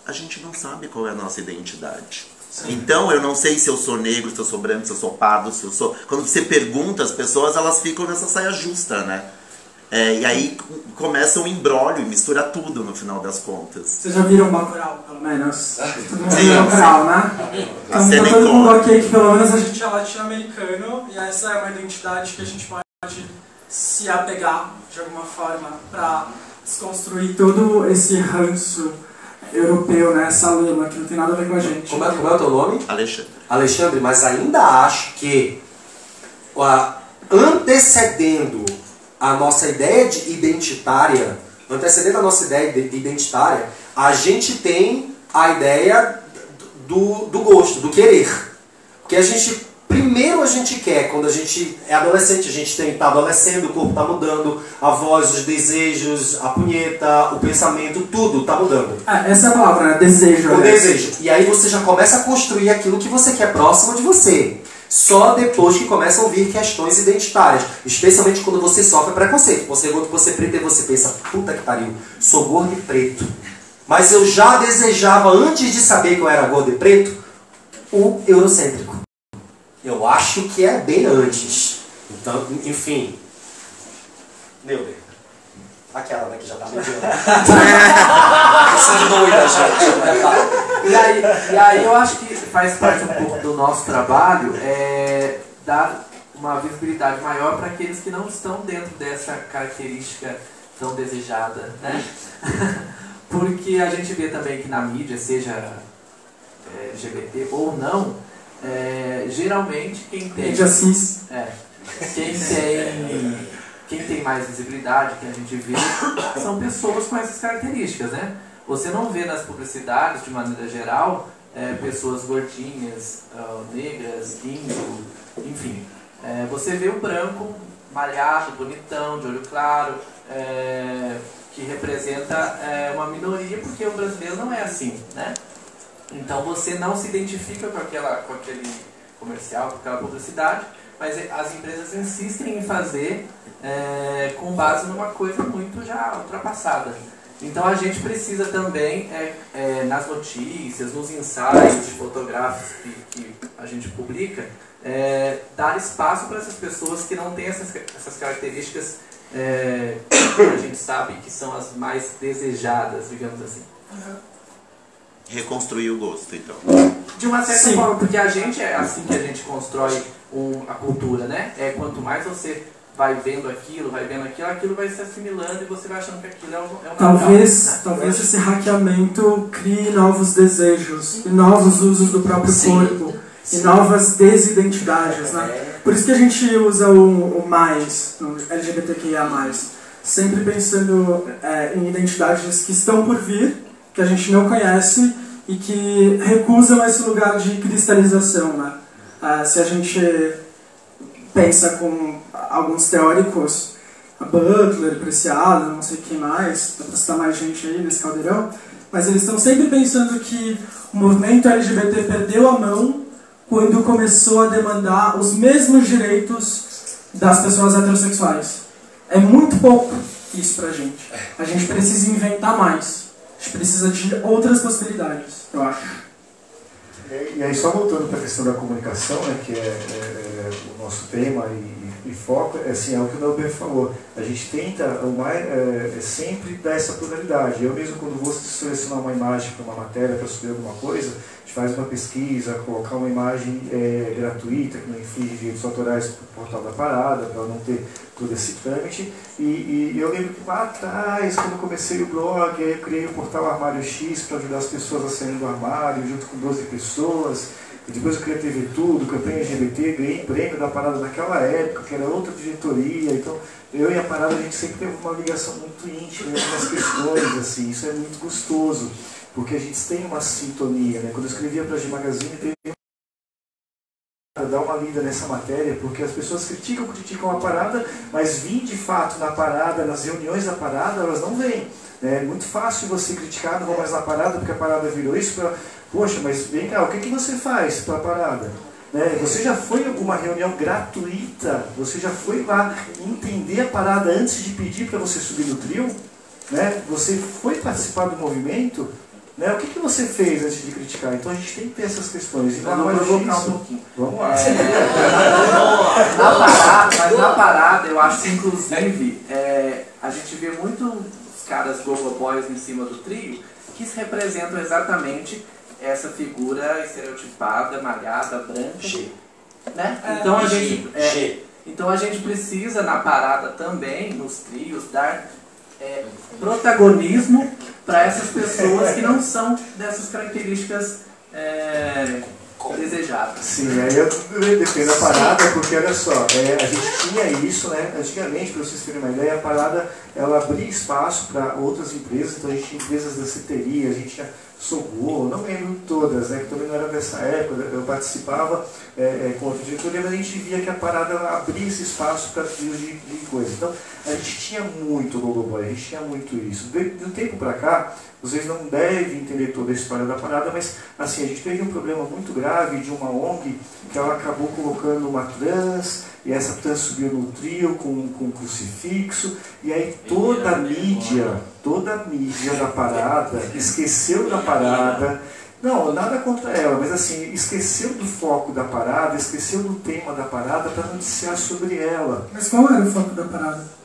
a gente não sabe qual é a nossa identidade. Então eu não sei se eu sou negro, se eu sou branco, se eu sou pardo, se eu sou. Quando você pergunta as pessoas, elas ficam nessa saia justa, né? É, e aí começa um embrólio e mistura tudo no final das contas. Vocês já viram Bacurau, pelo menos? <laughs> Todo mundo Sim, viu Bacurau, né? A Então tá todo mundo ok que pelo menos a gente é latino-americano e essa é uma identidade que a gente pode se apegar de alguma forma pra desconstruir todo esse ranço europeu, né? Essa lama que não tem nada a ver com a gente. Como é, como é o teu nome? Alexandre. Alexandre, mas ainda acho que a- antecedendo a nossa ideia de identitária, antecedendo a nossa ideia de identitária, a gente tem a ideia do, do gosto, do querer. Porque a gente, primeiro a gente quer, quando a gente é adolescente, a gente tem, tá adolescendo, o corpo tá mudando, a voz, os desejos, a punheta, o pensamento, tudo tá mudando. É, essa é a palavra, né? Desejo. O aliás. desejo. E aí você já começa a construir aquilo que você quer próximo de você. Só depois que começam a vir questões identitárias. Especialmente quando você sofre preconceito. Você é gordo, você é preto, e você pensa, puta que pariu, sou gordo e preto. Mas eu já desejava, antes de saber que eu era gordo e preto, o eurocêntrico. Eu acho que é bem antes. Então, enfim. Neuber. Aquela né, que já tá mediando. É doida, gente. E aí, e aí eu acho que faz parte um pouco do nosso trabalho é dar uma visibilidade maior para aqueles que não estão dentro dessa característica tão desejada, né? <laughs> Porque a gente vê também que na mídia, seja é, LGBT ou não, é, geralmente quem tem Mídia cis. é, quem tem quem tem mais visibilidade, que a gente vê, são pessoas com essas características, né? Você não vê nas publicidades, de maneira geral, é, pessoas gordinhas, ah, negras, índio, enfim. É, você vê o branco, malhado, bonitão, de olho claro, é, que representa é, uma minoria, porque o brasileiro não é assim, né? Então você não se identifica com, aquela, com aquele comercial, com aquela publicidade, mas é- as empresas insistem em fazer é, com base numa coisa muito já ultrapassada. Então a gente precisa também, é, é, nas notícias, nos ensaios fotográficos que, que a gente publica, é, dar espaço para essas pessoas que não têm essas, essas características é, que a gente sabe que são as mais desejadas, digamos assim. Reconstruir o gosto, então. De uma certa Sim. forma, porque a gente é assim que a gente constrói um- a cultura, né? É quanto mais você vai vendo aquilo, vai vendo aquilo, aquilo vai se assimilando e você vai achando que aquilo é o, é o Talvez, natural, né? talvez esse hackeamento crie novos desejos e novos usos do próprio Sim. corpo e novas desidentidades, né? Por isso que a gente usa o, o mais, o LGBTQIA+, sempre pensando é, em identidades que estão por vir, que a gente não conhece e que recusam esse lugar de cristalização, né? Ah, se a gente pensa com alguns teóricos, a Butler, Preciado, não sei quem mais, dá pra citar mais gente aí nesse caldeirão, mas eles estão sempre pensando que o movimento LGBT perdeu a mão quando começou a demandar os mesmos direitos das pessoas heterossexuais. É muito pouco isso pra gente. A gente precisa inventar mais. Gente precisa de outras possibilidades, eu acho. E e aí, só voltando para a questão da comunicação, né, que é, é- é o nosso tema e, e foco, é, assim, é o que o Neuber falou. A gente tenta mais, é, é sempre dar essa pluralidade. Eu mesmo, quando vou selecionar uma imagem para uma matéria, para subir alguma coisa, a gente faz uma pesquisa, colocar uma imagem é, gratuita, que não inflige direitos autorais para o portal da parada, para não ter todo esse trâmite. E, e, eu lembro que lá atrás, quando comecei o blog, eu criei o portal Armário X para ajudar as pessoas a saírem do armário, junto com 12 pessoas. E depois eu criei a TV Tudo, campanha LGBT, ganhei prêmio da parada naquela época, que era outra diretoria. Então, eu e a parada, a gente sempre teve uma ligação muito íntima nas questões, assim, isso é muito gostoso, porque a gente tem uma sintonia, né? Quando eu escrevia para a G Magazine, teve dar uma lida nessa matéria, porque as pessoas criticam, criticam a parada, mas vir de fato na parada, nas reuniões da parada, elas não vêm. É muito fácil você criticar, não vou mais na parada, porque a parada virou isso. Poxa, mas vem cá, o que, que você faz para a parada? Né? Você já foi em alguma reunião gratuita? Você já foi lá entender a parada antes de pedir para você subir no trio? Né? Você foi participar do movimento? Né? O que, que você fez antes de criticar? Então a gente tem que ter essas questões. E vamos provocar um pouquinho. Vamos lá. na parada, mas na parada, eu acho que inclusive é, a gente vê muito caras gogo boys em cima do trio, que representam exatamente essa figura estereotipada, malhada, branca. G. Né? É, então, a gente, é, então a gente precisa na parada também, nos trios, dar é, protagonismo para essas pessoas que não são dessas características é, desejáveis. Sim, aí eu defendo a parada porque olha só, é, a gente tinha isso, né? Antigamente, para vocês terem uma ideia, a parada ela abria espaço para outras empresas, então a gente tinha empresas da ceteria, a gente tinha Sogor, não lembro todas, né, que também não era dessa época, eu participava é, é, com outra diretoria, mas a gente via que a parada abria esse espaço para trios de, de coisa. Então, a gente tinha muito Gogoboy, a gente tinha muito isso. De, um tempo para cá, vocês não devem entender toda a história da parada, mas assim, a gente teve um problema muito grave de uma ONG que ela acabou colocando uma trans, e essa trans subiu no trio com, com um crucifixo, e aí toda a mídia, toda a mídia da parada esqueceu da parada. Não, nada contra ela, mas assim, esqueceu do foco da parada, esqueceu do tema da parada para noticiar sobre ela. Mas qual era o foco da parada?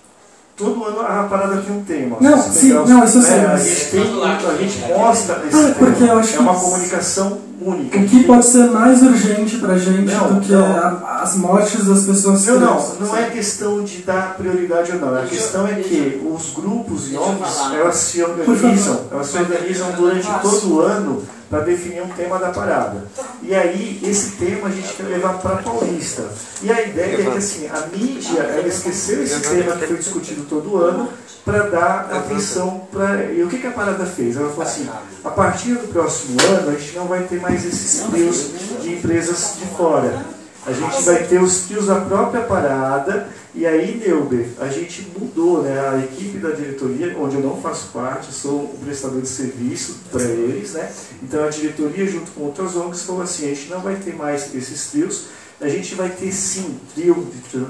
Todo ano a parada tem um tema. Não, sim, não, isso sei. Né? A gente, tem, a gente mostra esse ah, porque tema. Eu acho é uma comunicação única. O que pode ser mais urgente pra gente não, do que a, as mortes das pessoas Não, não, não é questão de dar prioridade ou não. A questão é que os grupos e ONGs, elas se organizam, elas se organizam durante todo o ano para definir um tema da parada. E aí, esse tema a gente quer levar para Paulista. E a ideia é que assim, a mídia ela esqueceu esse tema que foi discutido todo ano para dar atenção para. E o que, que a parada fez? Ela falou assim: a partir do próximo ano, a gente não vai ter mais esses trios de empresas de fora. A gente vai ter os trios da própria parada e aí, Neuber, a gente mudou né, a equipe da diretoria, onde eu não faço parte, sou um prestador de serviço para eles. Né? Então a diretoria, junto com outras ONGs, falou assim, a gente não vai ter mais esses trios, a gente vai ter sim trio de, de,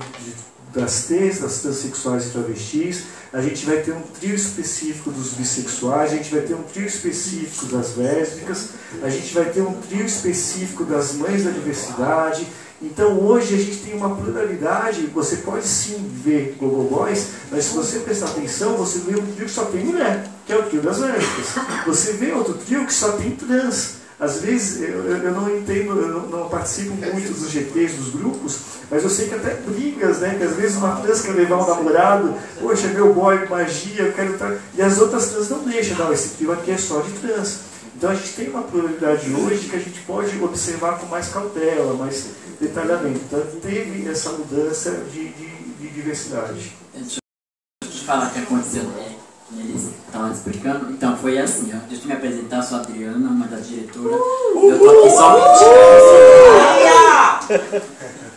das T's, das transexuais e travestis, a gente vai ter um trio específico dos bissexuais, a gente vai ter um trio específico das lésbicas, a gente vai ter um trio específico das mães da diversidade, então hoje a gente tem uma pluralidade, você pode sim ver Global Boys, mas se você prestar atenção, você vê um trio que só tem mulher, que é o trio das lésbicas. Você vê outro trio que só tem trans. Às vezes eu, eu não entendo, eu não, não, participo muito dos GTs, dos grupos, mas eu sei que até brigas, né? Que às vezes uma trans quer levar um namorado, poxa, meu boy, magia, eu quero estar. E as outras trans não deixam, não, esse trio aqui é só de trans. Então a gente tem uma pluralidade hoje que a gente pode observar com mais cautela, mais detalhamento. Então teve essa mudança de, de, de diversidade. Deixa eu te falar o que aconteceu, né? Eles estavam explicando. Então foi assim, ó. Deixa eu me apresentar, sou a Adriana, uma das diretoras. Eu tô aqui só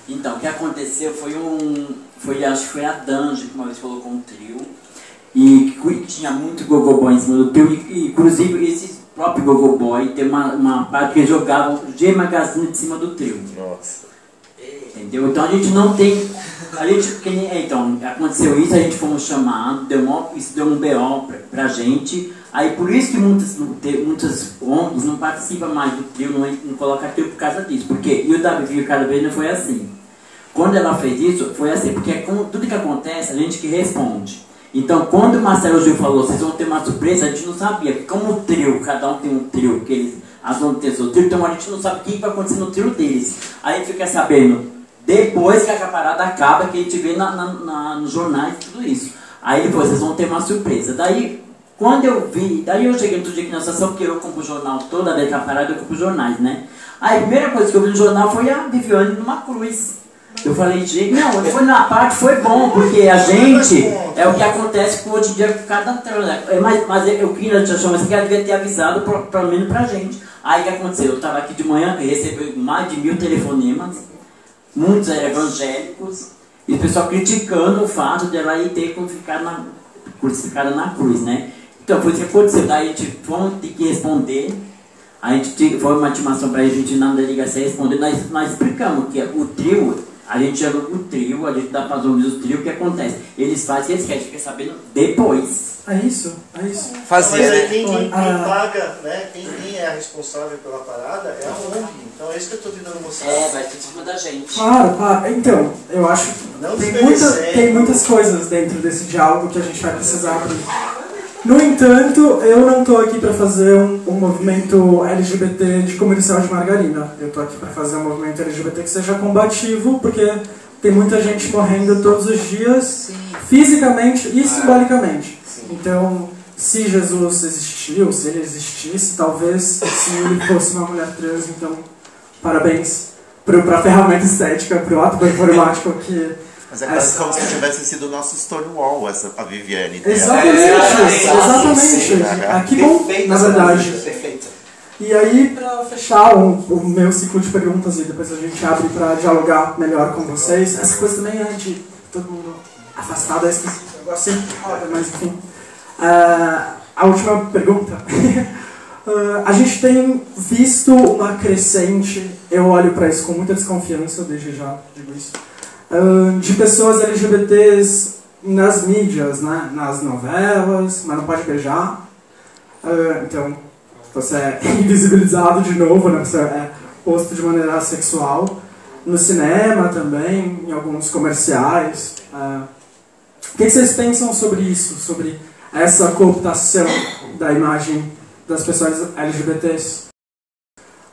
Então, o que aconteceu foi um. Foi, acho que foi a Dange que uma vez colocou um trio. E que tinha muito gogobó em cima do trio. E, inclusive esse próprio gogoboy tem uma, uma parte que jogavam G Magazine de cima do trio. Nossa. Entendeu? Então a gente não tem. A gente, então, aconteceu isso, a gente fomos chamados, deu um, isso deu um BO pra, pra gente. Aí por isso que muitas, muitas ONGs não participam mais do trio, não, não colocam trio por causa disso. Porque e o WV cada vez não foi assim. Quando ela fez isso, foi assim, porque com tudo que acontece, a gente que responde. Então, quando o Marcelo Gil falou, vocês vão ter uma surpresa, a gente não sabia. Porque como o trio, cada um tem um trio, que eles, as vão ter seu trio, então a gente não sabe o que vai acontecer no trio deles. Aí a gente fica sabendo depois que a parada acaba, que a gente vê na, na, na, nos jornais tudo isso. Aí falou, vocês vão ter uma surpresa. Daí, quando eu vi, daí eu cheguei outro dia aqui na estação, porque eu compro o jornal toda vez que a parada, eu compro jornais, né? Aí a primeira coisa que eu vi no jornal foi a Viviane numa cruz. Eu falei, gente, não, foi na parte, foi bom, porque a gente, é o que acontece com em dia com cada trans. Mas, mas eu queria te chamar assim, que ela devia ter avisado, pelo menos pra gente. Aí o que aconteceu? Eu estava aqui de manhã, recebi mais de mil telefonemas, muitos evangélicos, e o pessoal criticando o fato de ela ter crucificado na, crucificada na cruz, né? Então foi isso que aconteceu. Daí a gente vamos ter que responder. A gente te- foi uma intimação para a gente na delegacia responder. Nós, nós explicamos que o trio, a gente chama o trio, a gente dá para os homens o trio, o que acontece? Eles fazem o que eles querem, fica sabendo depois. É isso, é isso. Mas aí né? quem, quem- quem Ah. paga, né? Quem, quem é responsável pela parada é a ONG. Então é isso que eu estou tentando mostrar. É, vai ter em cima da gente. Claro, claro. Então, eu acho que Não tem, muita, tem muitas coisas dentro desse diálogo que a gente vai precisar abrir. No entanto, eu não estou aqui para fazer um, um movimento LGBT de comercial de margarina. Eu estou aqui para fazer um movimento LGBT que seja combativo, porque tem muita gente morrendo todos os dias, fisicamente e simbolicamente. Então, se Jesus existiu, se ele existisse, talvez se ele fosse uma mulher trans, então parabéns para a ferramenta estética, para o ato performático que... Mas é quase como se tivesse sido o nosso Stonewall, essa, a Viviane. dela. Exatamente, exatamente. Ah, que bom, na verdade. Perfeita. E aí, para fechar o, o meu ciclo de perguntas e depois a gente abre para dialogar melhor com vocês, essa coisa também é de todo mundo afastado, é esquisito, gosto sempre, mas enfim. Ah, a última pergunta. <laughs> Ah, a gente tem visto uma crescente, eu olho para isso com muita desconfiança, desde já digo isso, ah, de pessoas LGBTs nas mídias, né? nas novelas, mas não pode beijar. Então, você é <laughs> invisibilizado de novo, né? você é posto de maneira sexual. No cinema também, em alguns comerciais. O que vocês pensam sobre isso? Sobre essa cooptação da imagem das pessoas LGBTs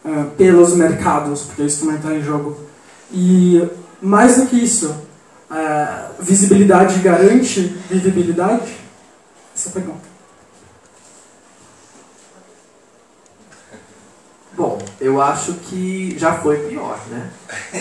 ah, pelos mercados, porque isso também está em jogo. E mais do que isso, ah, visibilidade garante vivibilidade? Essa é a pergunta. Bom, eu acho que já foi pior, né? É,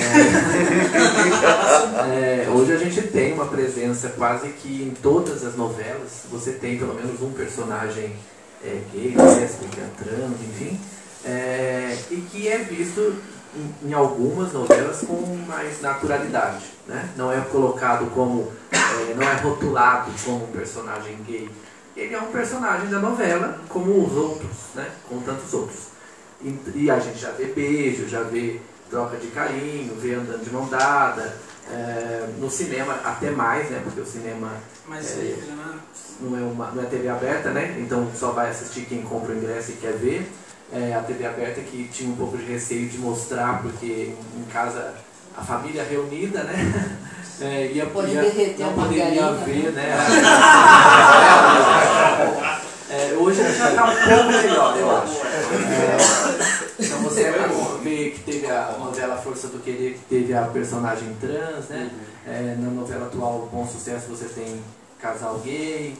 <laughs> é, hoje a gente tem uma presença quase que em todas as novelas, você tem pelo menos um personagem é, gay, lésbica, trans, enfim, é, e que é visto em, em algumas novelas com mais naturalidade, né? Não é colocado como, é, não é rotulado como um personagem gay. Ele é um personagem da novela, como os outros, né? Como tantos outros. E, e a gente já vê beijo, já vê troca de carinho, vê andando de mão dada. É, no cinema até mais, né? Porque o cinema Mas É. né? não é, uma, não é TV aberta, né? Então só vai assistir quem compra o ingresso e quer ver. É, a TV aberta que tinha um pouco de receio de mostrar, porque em casa a família reunida, né? <laughs> É, ia, Pode ia- derreter não poderia ver, né? <laughs> <laughs> É, hoje já está um pouco melhor, eu acho. Então você vê que teve a novela Força do Querer, que teve a personagem trans, né? É, na novela atual Bom Sucesso você tem casal gay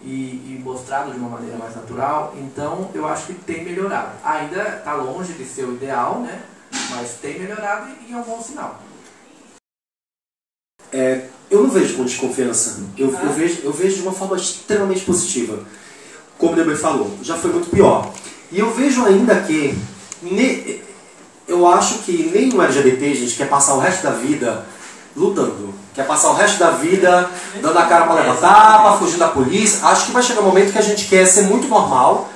e, e mostrado de uma maneira mais natural. Então eu acho que tem melhorado. Ainda está longe de ser o ideal, né? Mas tem melhorado e é um bom sinal. É, eu não vejo com desconfiança. Eu, eu vejo, eu vejo de uma forma extremamente positiva. Como o Deber falou, já foi muito pior. E eu vejo ainda que. ne- eu acho que nenhum LGBT, gente, quer passar o resto da vida lutando. Quer passar o resto da vida dando a cara pra levar tapa, fugindo da polícia. Acho que vai chegar um momento que a gente quer ser muito normal.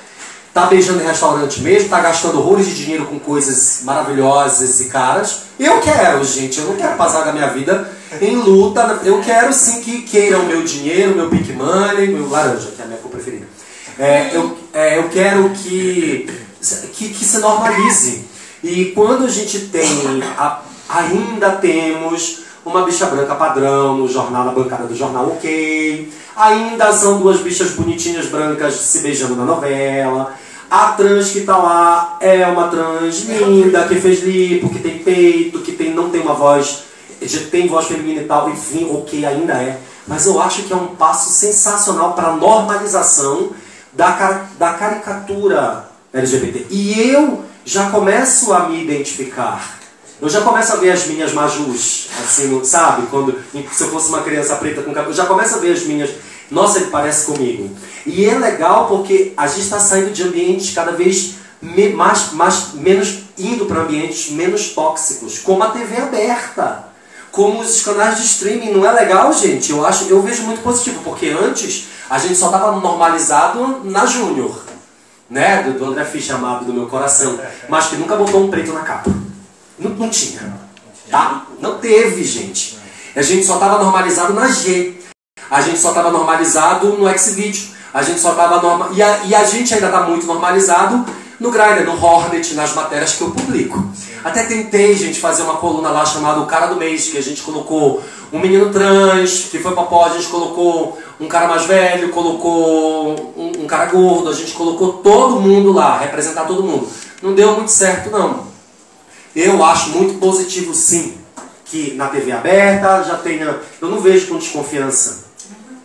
Tá beijando em restaurante mesmo, tá gastando horrores de dinheiro com coisas maravilhosas e caras. Eu quero, gente, eu não quero passar a minha vida em luta. Eu quero sim que queiram o meu dinheiro, meu pick money, meu laranja, que é a minha cor preferida. É, eu, é, eu quero que, que, que se normalize. E quando a gente tem a Ainda temos uma bicha branca padrão no jornal, na bancada do jornal OK. Ainda são duas bichas bonitinhas brancas se beijando na novela. A trans que tá lá é uma trans linda, que fez lipo, que tem peito, que tem, não tem uma voz, tem voz feminina e tal, enfim, ok, ainda é. Mas eu acho que é um passo sensacional para normalização da, da caricatura LGBT. E eu já começo a me identificar. Eu já começo a ver as minhas majus, assim, sabe? Quando se eu fosse uma criança preta com cabelo, eu já começo a ver as minhas. Nossa, ele parece comigo. E é legal porque a gente está saindo de ambientes cada vez me, mais, mais, menos indo para ambientes menos tóxicos, como a TV aberta, como os canais de streaming. Não é legal, gente? Eu acho, eu vejo muito positivo, porque antes a gente só estava normalizado na Júnior, né? Do, do André Fischer amado do meu coração, mas que nunca botou um preto na capa. Não, não tinha, tá? Não teve, gente. A gente só estava normalizado na G. A gente só estava normalizado no X-Video. A gente só estava. E a, e a gente ainda está muito normalizado no Grindr, no Hornet, nas matérias que eu publico. Até tentei, gente, fazer uma coluna lá chamada O Cara do Mês, que a gente colocou um menino trans, que foi pra pós, a gente colocou um cara mais velho, colocou um, um, cara gordo, a gente colocou todo mundo lá, representar todo mundo. Não deu muito certo, não. Eu acho muito positivo, sim, que na TV aberta já tenha. Eu não vejo com desconfiança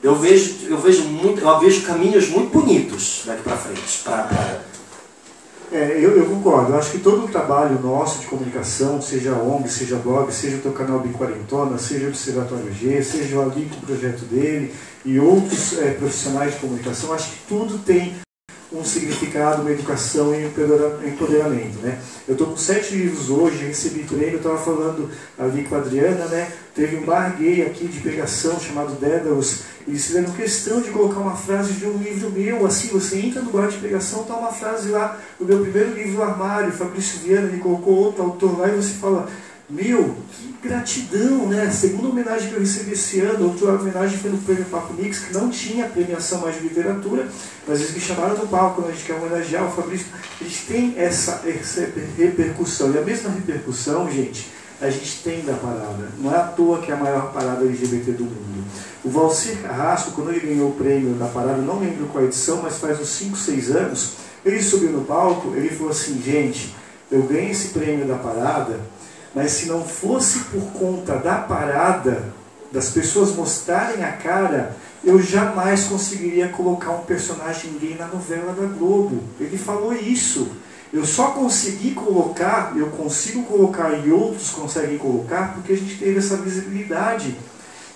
eu vejo, eu vejo, muito, eu vejo caminhos muito bonitos daqui para frente. Pra... É, eu, eu, concordo. Eu acho que todo o trabalho nosso de comunicação, seja ONG, seja blog, seja o teu canal Biquarentona, seja o Observatório G, seja o com o projeto dele e outros é, profissionais de comunicação, acho que tudo tem um significado, uma educação e um empoderamento. Né? Eu estou com sete livros hoje, recebi prêmio, estava falando ali com a Adriana, né? teve um bar gay aqui de pegação chamado Dédalus, e eles fizeram questão de colocar uma frase de um livro meu, assim, você entra no bar de pegação, está uma frase lá, o meu primeiro livro no armário, Fabrício Viana, ele colocou outro autor lá, e você fala, meu, gratidão, né? A segunda homenagem que eu recebi esse ano, outra homenagem foi no Prêmio Papo Mix, que não tinha premiação mais de literatura, mas eles me chamaram no palco, a gente quer homenagear o Fabrício. A gente tem essa, essa repercussão, e a mesma repercussão, gente, a gente tem da parada. Não é à toa que é a maior parada LGBT do mundo. O Valcir Carrasco, quando ele ganhou o prêmio da parada, não lembro qual edição, mas faz uns 5, 6 anos, ele subiu no palco, ele falou assim, gente, eu ganhei esse prêmio da parada mas se não fosse por conta da parada, das pessoas mostrarem a cara, eu jamais conseguiria colocar um personagem gay na novela da Globo. Ele falou isso. Eu só consegui colocar, eu consigo colocar e outros conseguem colocar porque a gente teve essa visibilidade.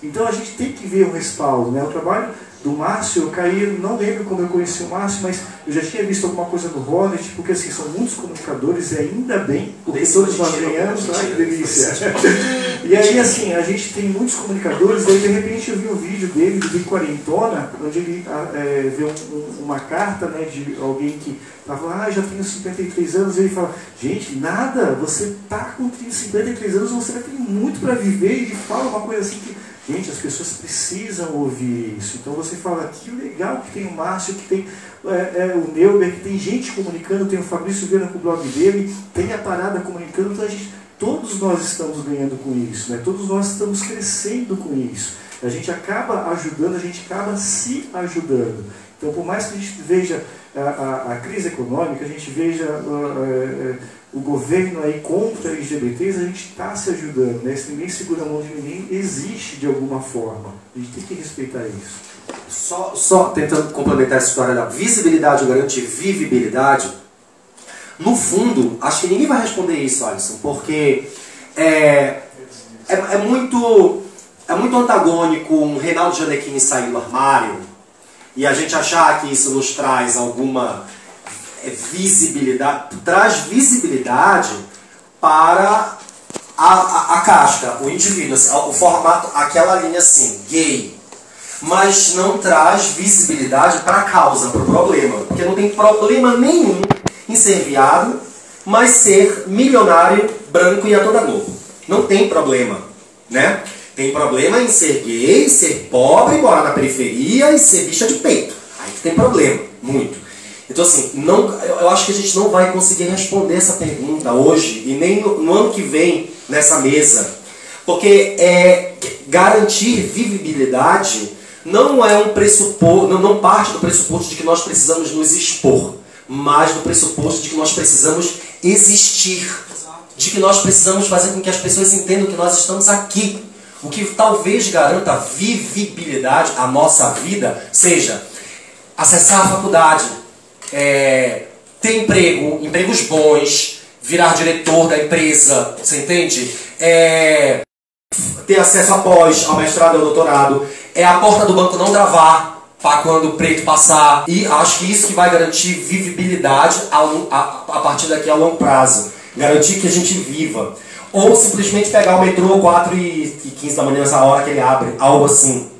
Então a gente tem que ver o respaldo. Né? O trabalho do Márcio, eu caí, não lembro como eu conheci o Márcio, mas eu já tinha visto alguma coisa do Hornet, porque assim, são muitos comunicadores e ainda bem, porque Desse todos nós ganhamos, ai que delícia. <laughs> e aí assim, a gente tem muitos comunicadores, e aí de repente eu vi um vídeo dele, do Big Quarentona, onde ele ah, é, vê um, um, uma carta né, de alguém que estava ah, já tenho 53 anos, e ele fala, gente, nada, você tá com 53 anos, você vai ter muito para viver, e ele fala uma coisa assim que Gente, as pessoas precisam ouvir isso. Então você fala, que legal que tem o Márcio, que tem é, é, o Neuber, que tem gente comunicando, tem o Fabrício Viana com o blog dele, tem a parada comunicando, então a gente, todos nós estamos ganhando com isso, né? todos nós estamos crescendo com isso. A gente acaba ajudando, a gente acaba se ajudando. Então, por mais que a gente veja a, a, a crise econômica, a gente veja. Uh, uh, o governo aí contra LGBTs, a gente está se ajudando. Né? Se ninguém segura a mão de ninguém, existe de alguma forma. A gente tem que respeitar isso. Só, só tentando complementar essa história da visibilidade garante vivibilidade, no fundo, acho que ninguém vai responder isso, Alisson, porque é, é, é muito, é muito antagônico um Reinaldo Janequini sair do armário e a gente achar que isso nos traz alguma visibilidade, traz visibilidade para a, a, a casca, o indivíduo, assim, o formato, aquela linha assim, gay. Mas não traz visibilidade para a causa, para o problema. Porque não tem problema nenhum em ser viado, mas ser milionário, branco e a toda globo. Não tem problema, né? Tem problema em ser gay, ser pobre, morar na periferia e ser bicha de peito. Aí tem problema, muito. Então, assim, não, eu acho que a gente não vai conseguir responder essa pergunta hoje e nem no, no ano que vem nessa mesa. Porque é, garantir vivibilidade não é um pressuposto, não, não parte do pressuposto de que nós precisamos nos expor, mas do pressuposto de que nós precisamos existir. De que nós precisamos fazer com que as pessoas entendam que nós estamos aqui. O que talvez garanta vivibilidade à nossa vida seja acessar a faculdade, é, ter emprego, empregos bons, virar diretor da empresa, você entende? É, ter acesso a pós, ao mestrado e ao doutorado, é a porta do banco não travar para quando o preto passar. E acho que isso que vai garantir vivibilidade a, a, a partir daqui a longo prazo. Garantir que a gente viva. Ou simplesmente pegar o metrô 4 e 15 da manhã, essa hora que ele abre, algo assim.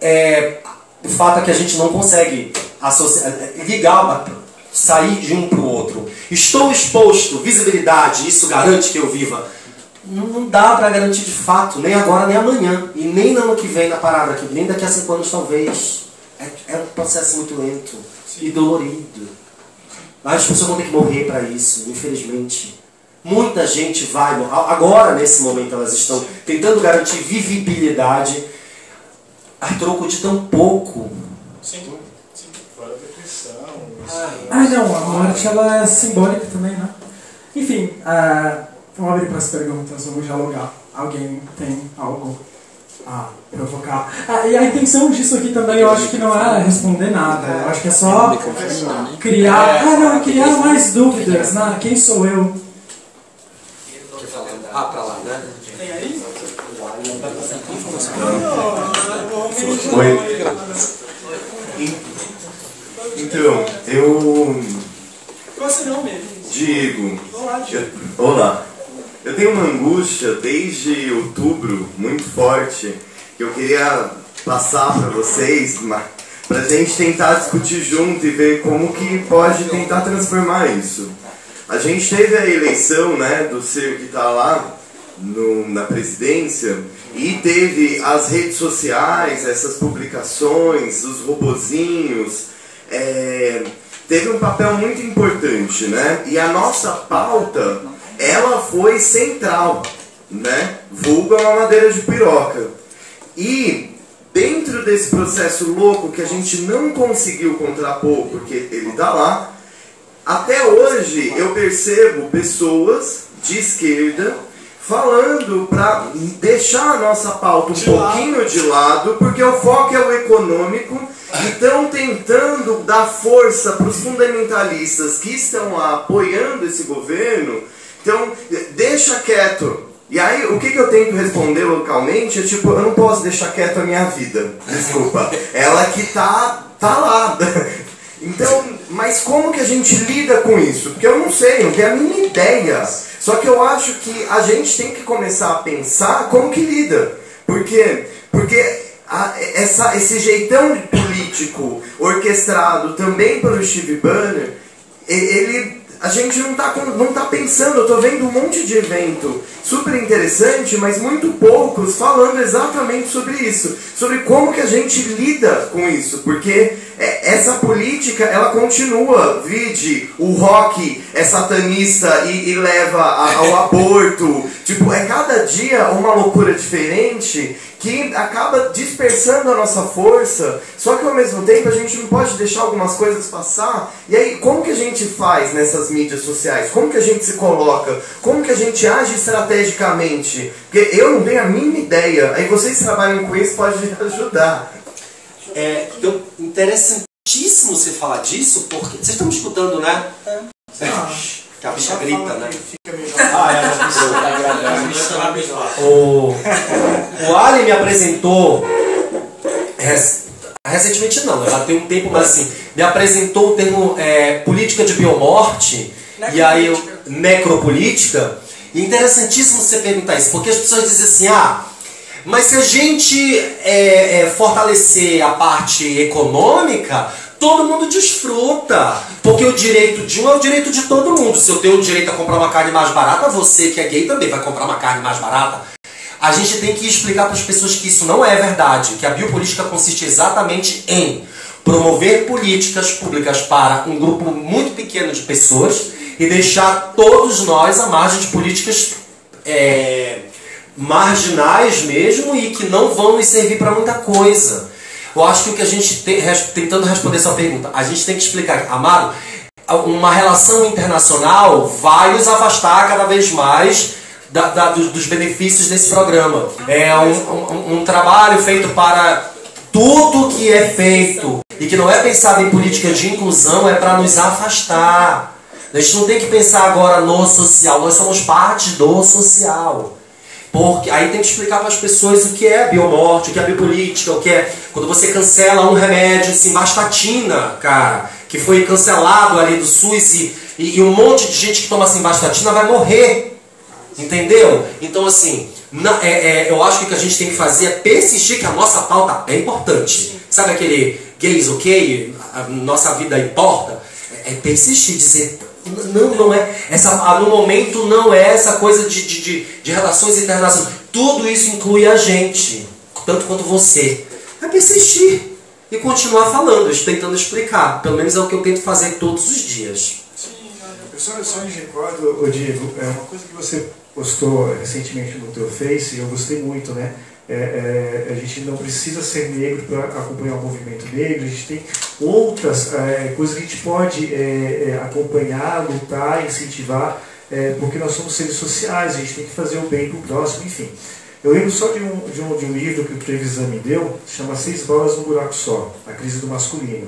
É, o fato é que a gente não consegue associar, ligar, sair de um para o outro. Estou exposto, visibilidade, isso garante que eu viva. Não, dá para garantir de fato, nem agora nem amanhã. E nem no ano que vem na parada, aqui, nem daqui a cinco anos talvez. É, é um processo muito lento e dolorido. As pessoas vão ter que morrer para isso, infelizmente. Muita gente vai, agora nesse momento elas estão tentando garantir vivibilidade a troco de tão pouco. Sim, sim. Fora a depressão. Ah, não, a morte ela é simbólica também, né? Enfim, uh, vamos abrir para as perguntas, vamos dialogar. Alguém tem algo a provocar? Ah, e a intenção disso aqui também eu acho que não é responder nada, eu acho que é só criar, ah, não, criar mais dúvidas, né? Quem sou eu? Ah, pra lá, né? Tem aí? Oi. Então, eu. Digo. Olá. Eu tenho uma angústia desde outubro muito forte que eu queria passar para vocês, para a gente tentar discutir junto e ver como que pode tentar transformar isso. A gente teve a eleição né, do ser que está lá no, na presidência e teve as redes sociais, essas publicações, os robozinhos, é, teve um papel muito importante, né? E a nossa pauta, ela foi central, né? Vulga uma madeira de piroca. E dentro desse processo louco que a gente não conseguiu contrapor, porque ele está lá, até hoje eu percebo pessoas de esquerda falando para deixar a nossa pauta um de pouquinho lado. de lado, porque o foco é o econômico, e estão tentando dar força para os fundamentalistas que estão lá apoiando esse governo. Então, deixa quieto. E aí, o que, que eu tento responder localmente é tipo, eu não posso deixar quieto a minha vida. Desculpa. <laughs> Ela que tá, tá lá. <laughs> Então, mas como que a gente lida com isso? Porque eu não sei, não tenho a mínima ideia. Só que eu acho que a gente tem que começar a pensar como que lida. Porque, porque a, essa, esse jeitão político orquestrado também pelo Steve Banner, ele a gente não está não tá pensando, eu estou vendo um monte de evento super interessante, mas muito poucos falando exatamente sobre isso, sobre como que a gente lida com isso, porque é, essa política ela continua, vide, o rock é satanista e, e leva ao aborto, tipo, é cada dia uma loucura diferente que acaba dispersando a nossa força, só que ao mesmo tempo a gente não pode deixar algumas coisas passar. E aí, como que a gente faz nessas mídias sociais? Como que a gente se coloca? Como que a gente age estrategicamente? Porque eu não tenho a mínima ideia. Aí vocês trabalham com isso, pode me ajudar. É então, interessantíssimo você falar disso, porque vocês estão me escutando, né? É. <laughs> Que a bicha grita, né? Ah, é, a o, o Ali me apresentou recentemente não, já tem um tempo, mas assim, me apresentou o termo é, política de biomorte e aí eu, necropolítica. E interessantíssimo você perguntar isso, porque as pessoas dizem assim, ah, mas se a gente é, é, fortalecer a parte econômica, todo mundo desfruta. Porque o direito de um é o direito de todo mundo. Se eu tenho o direito a comprar uma carne mais barata, você que é gay também vai comprar uma carne mais barata. A gente tem que explicar para as pessoas que isso não é verdade, que a biopolítica consiste exatamente em promover políticas públicas para um grupo muito pequeno de pessoas e deixar todos nós à margem de políticas é, marginais mesmo e que não vão nos servir para muita coisa. Eu acho que o que a gente tem, tentando responder essa pergunta, a gente tem que explicar, Amado, uma relação internacional vai nos afastar cada vez mais da, da, dos, dos, benefícios desse programa. É um, um, um trabalho feito para tudo que é feito e que não é pensado em política de inclusão é para nos afastar. A gente não tem que pensar agora no social, nós somos parte do social. Porque aí tem que explicar para as pessoas o que é biomorte, o que é biopolítica, o que é. Quando você cancela um remédio, assim, bastatina, cara, que foi cancelado ali do SUS e, e, e um monte de gente que toma simvastatina vai morrer. Entendeu? Então, assim, na, é, é, eu acho que o que a gente tem que fazer é persistir que a nossa pauta é importante. Sabe aquele gays ok? A nossa vida importa? É, é persistir, dizer. Não, não é. Essa, no momento não é essa coisa de, de, de, de relações internacionais. Tudo isso inclui a gente, tanto quanto você. É persistir e continuar falando, tentando explicar. Pelo menos é o que eu tento fazer todos os dias. Sim, eu só, só me recordo, Diego, é uma coisa que você postou recentemente no teu Face, e eu gostei muito, né? É, é, a gente não precisa ser negro para acompanhar o movimento negro, a gente tem outras é, coisas que a gente pode é, é, acompanhar, lutar, incentivar, é, porque nós somos seres sociais, a gente tem que fazer o bem para o próximo, enfim. Eu lembro só de um, de um, de um livro que o Trevisan me deu, chama Seis Bolas no Buraco Só, A Crise do Masculino.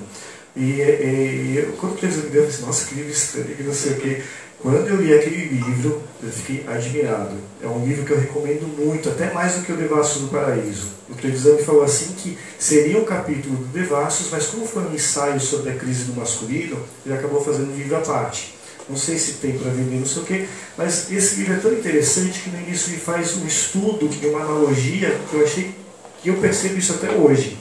E, e, e quando o Trevisan me deu, eu disse, nossa, que livro estranho, não sei o quê. Quando eu li aquele livro, eu fiquei admirado. É um livro que eu recomendo muito, até mais do que o Devassos do Paraíso. O Trevisan falou assim que seria um capítulo do Devassos, mas como foi um ensaio sobre a crise do masculino, ele acabou fazendo um livro à parte não sei se tem para vender, não sei o quê, mas esse livro é tão interessante que no início ele faz um estudo e uma analogia que eu achei que eu percebo isso até hoje.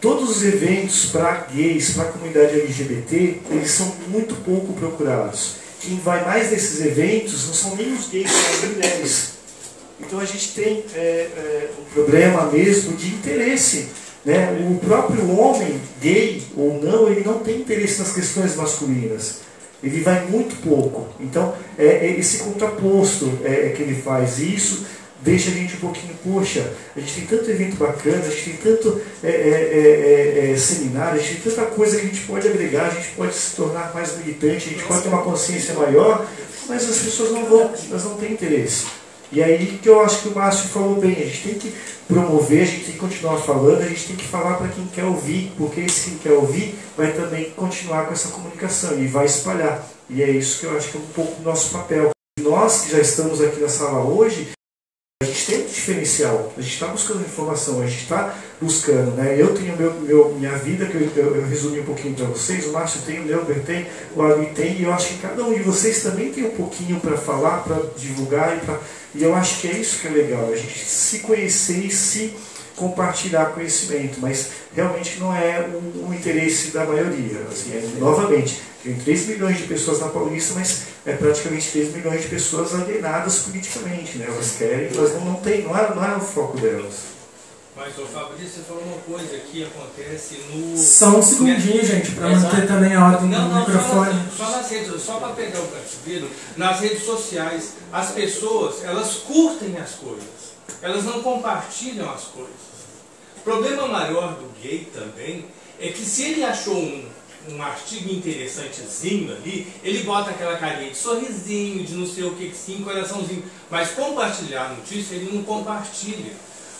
Todos os eventos para gays, para a comunidade LGBT, eles são muito pouco procurados. Quem vai mais nesses eventos não são nem os gays, são as mulheres. Então a gente tem é, é, um problema mesmo de interesse. Né? O próprio homem, gay ou não, ele não tem interesse nas questões masculinas ele vai muito pouco. Então, é, é esse contraposto é, é, que ele faz. Isso deixa a gente um pouquinho, poxa, a gente tem tanto evento bacana, a gente tem tanto é, é, é, é seminário, a gente tem tanta coisa que a gente pode agregar, a gente pode se tornar mais militante, a gente pode ter uma consciência maior, mas as pessoas não vão, elas não têm interesse. E aí que eu acho que o Márcio falou bem, a gente tem que promover, a gente tem que continuar falando, a gente tem que falar para quem quer ouvir, porque esse quem quer ouvir vai também continuar com essa comunicação e vai espalhar. E é isso que eu acho que é um pouco do nosso papel. Nós que já estamos aqui na sala hoje, a gente tem um diferencial, a gente está buscando informação, a gente está buscando, né? Eu tenho meu, meu, minha vida, que eu, eu, eu resumi um pouquinho para vocês, o Márcio tem, o Neuber tem, o Ari tem, e eu acho que cada um de vocês também tem um pouquinho para falar, para divulgar e para e eu acho que é isso que é legal, a gente se conhecer e se compartilhar conhecimento, mas realmente não é um, um interesse da maioria. Assim, é, novamente, tem 3 milhões de pessoas na Paulista, mas é praticamente 3 milhões de pessoas alienadas politicamente. Né? Elas querem, elas não, não têm, não é, não é o foco delas. Mas, o Fabrício, você falou uma coisa que acontece no. Só um segundinho, gente, para manter também a ordem não, do não, microfone. Só, só nas redes, só para pegar o percebido, nas redes sociais, as pessoas, elas curtem as coisas, elas não compartilham as coisas. O problema maior do gay também é que se ele achou um, um artigo interessantezinho ali, ele bota aquela carinha de sorrisinho, de não sei o que, sim, coraçãozinho. Mas compartilhar a notícia, ele não compartilha.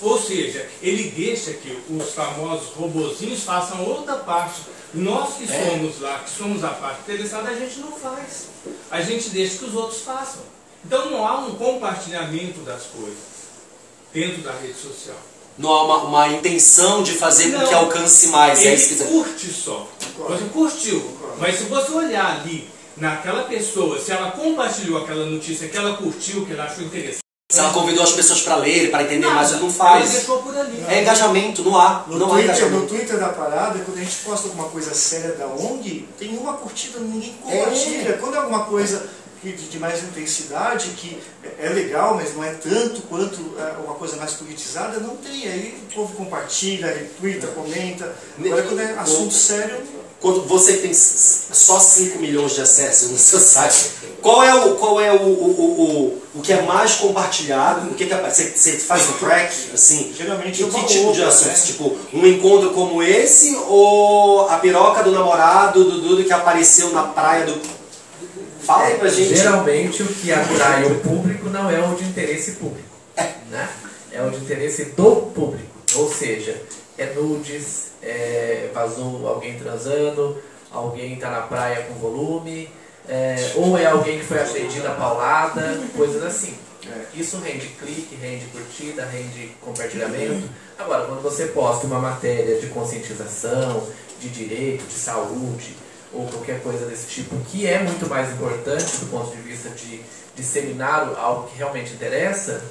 Ou seja, ele deixa que os famosos robozinhos façam outra parte. Nós que é. somos lá, que somos a parte interessada, a gente não faz. A gente deixa que os outros façam. Então não há um compartilhamento das coisas dentro da rede social. Não há uma, uma intenção de fazer não, com que alcance mais. É ele é curte só. Você curtiu. Mas se você olhar ali naquela pessoa, se ela compartilhou aquela notícia que ela curtiu, que ela achou interessante, se ela convidou as pessoas para ler, para entender mais, não faz. deixou por ali. É engajamento, não há. No, não Twitter, há engajamento. no Twitter da parada, quando a gente posta alguma coisa séria da ONG, tem uma curtida, ninguém compartilha. É. Quando é alguma coisa de, mais intensidade, que é legal, mas não é tanto quanto é, uma coisa mais politizada, não tem. Aí o povo compartilha, retweeta, comenta. Agora quando é assunto sério. Quando você tem só 5 milhões de acessos no seu site, qual é o, qual é o, o, o, o que é mais compartilhado? O que, que é, você, faz um track, assim? Geralmente que tipo de assuntos? Né? Tipo, um encontro como esse ou a piroca do namorado do Dudu que apareceu na praia do. Fala aí pra gente. Geralmente o que atrai o público não é o de interesse público. É. Né? É o de interesse do público. Ou seja, é nudes, é, vazou alguém transando, alguém está na praia com volume, é, ou é alguém que foi agredido a paulada, coisas assim. Isso rende clique, rende curtida, rende compartilhamento. Agora, quando você posta uma matéria de conscientização, de direito, de saúde, ou qualquer coisa desse tipo, que é muito mais importante do ponto de vista de disseminar algo que realmente interessa,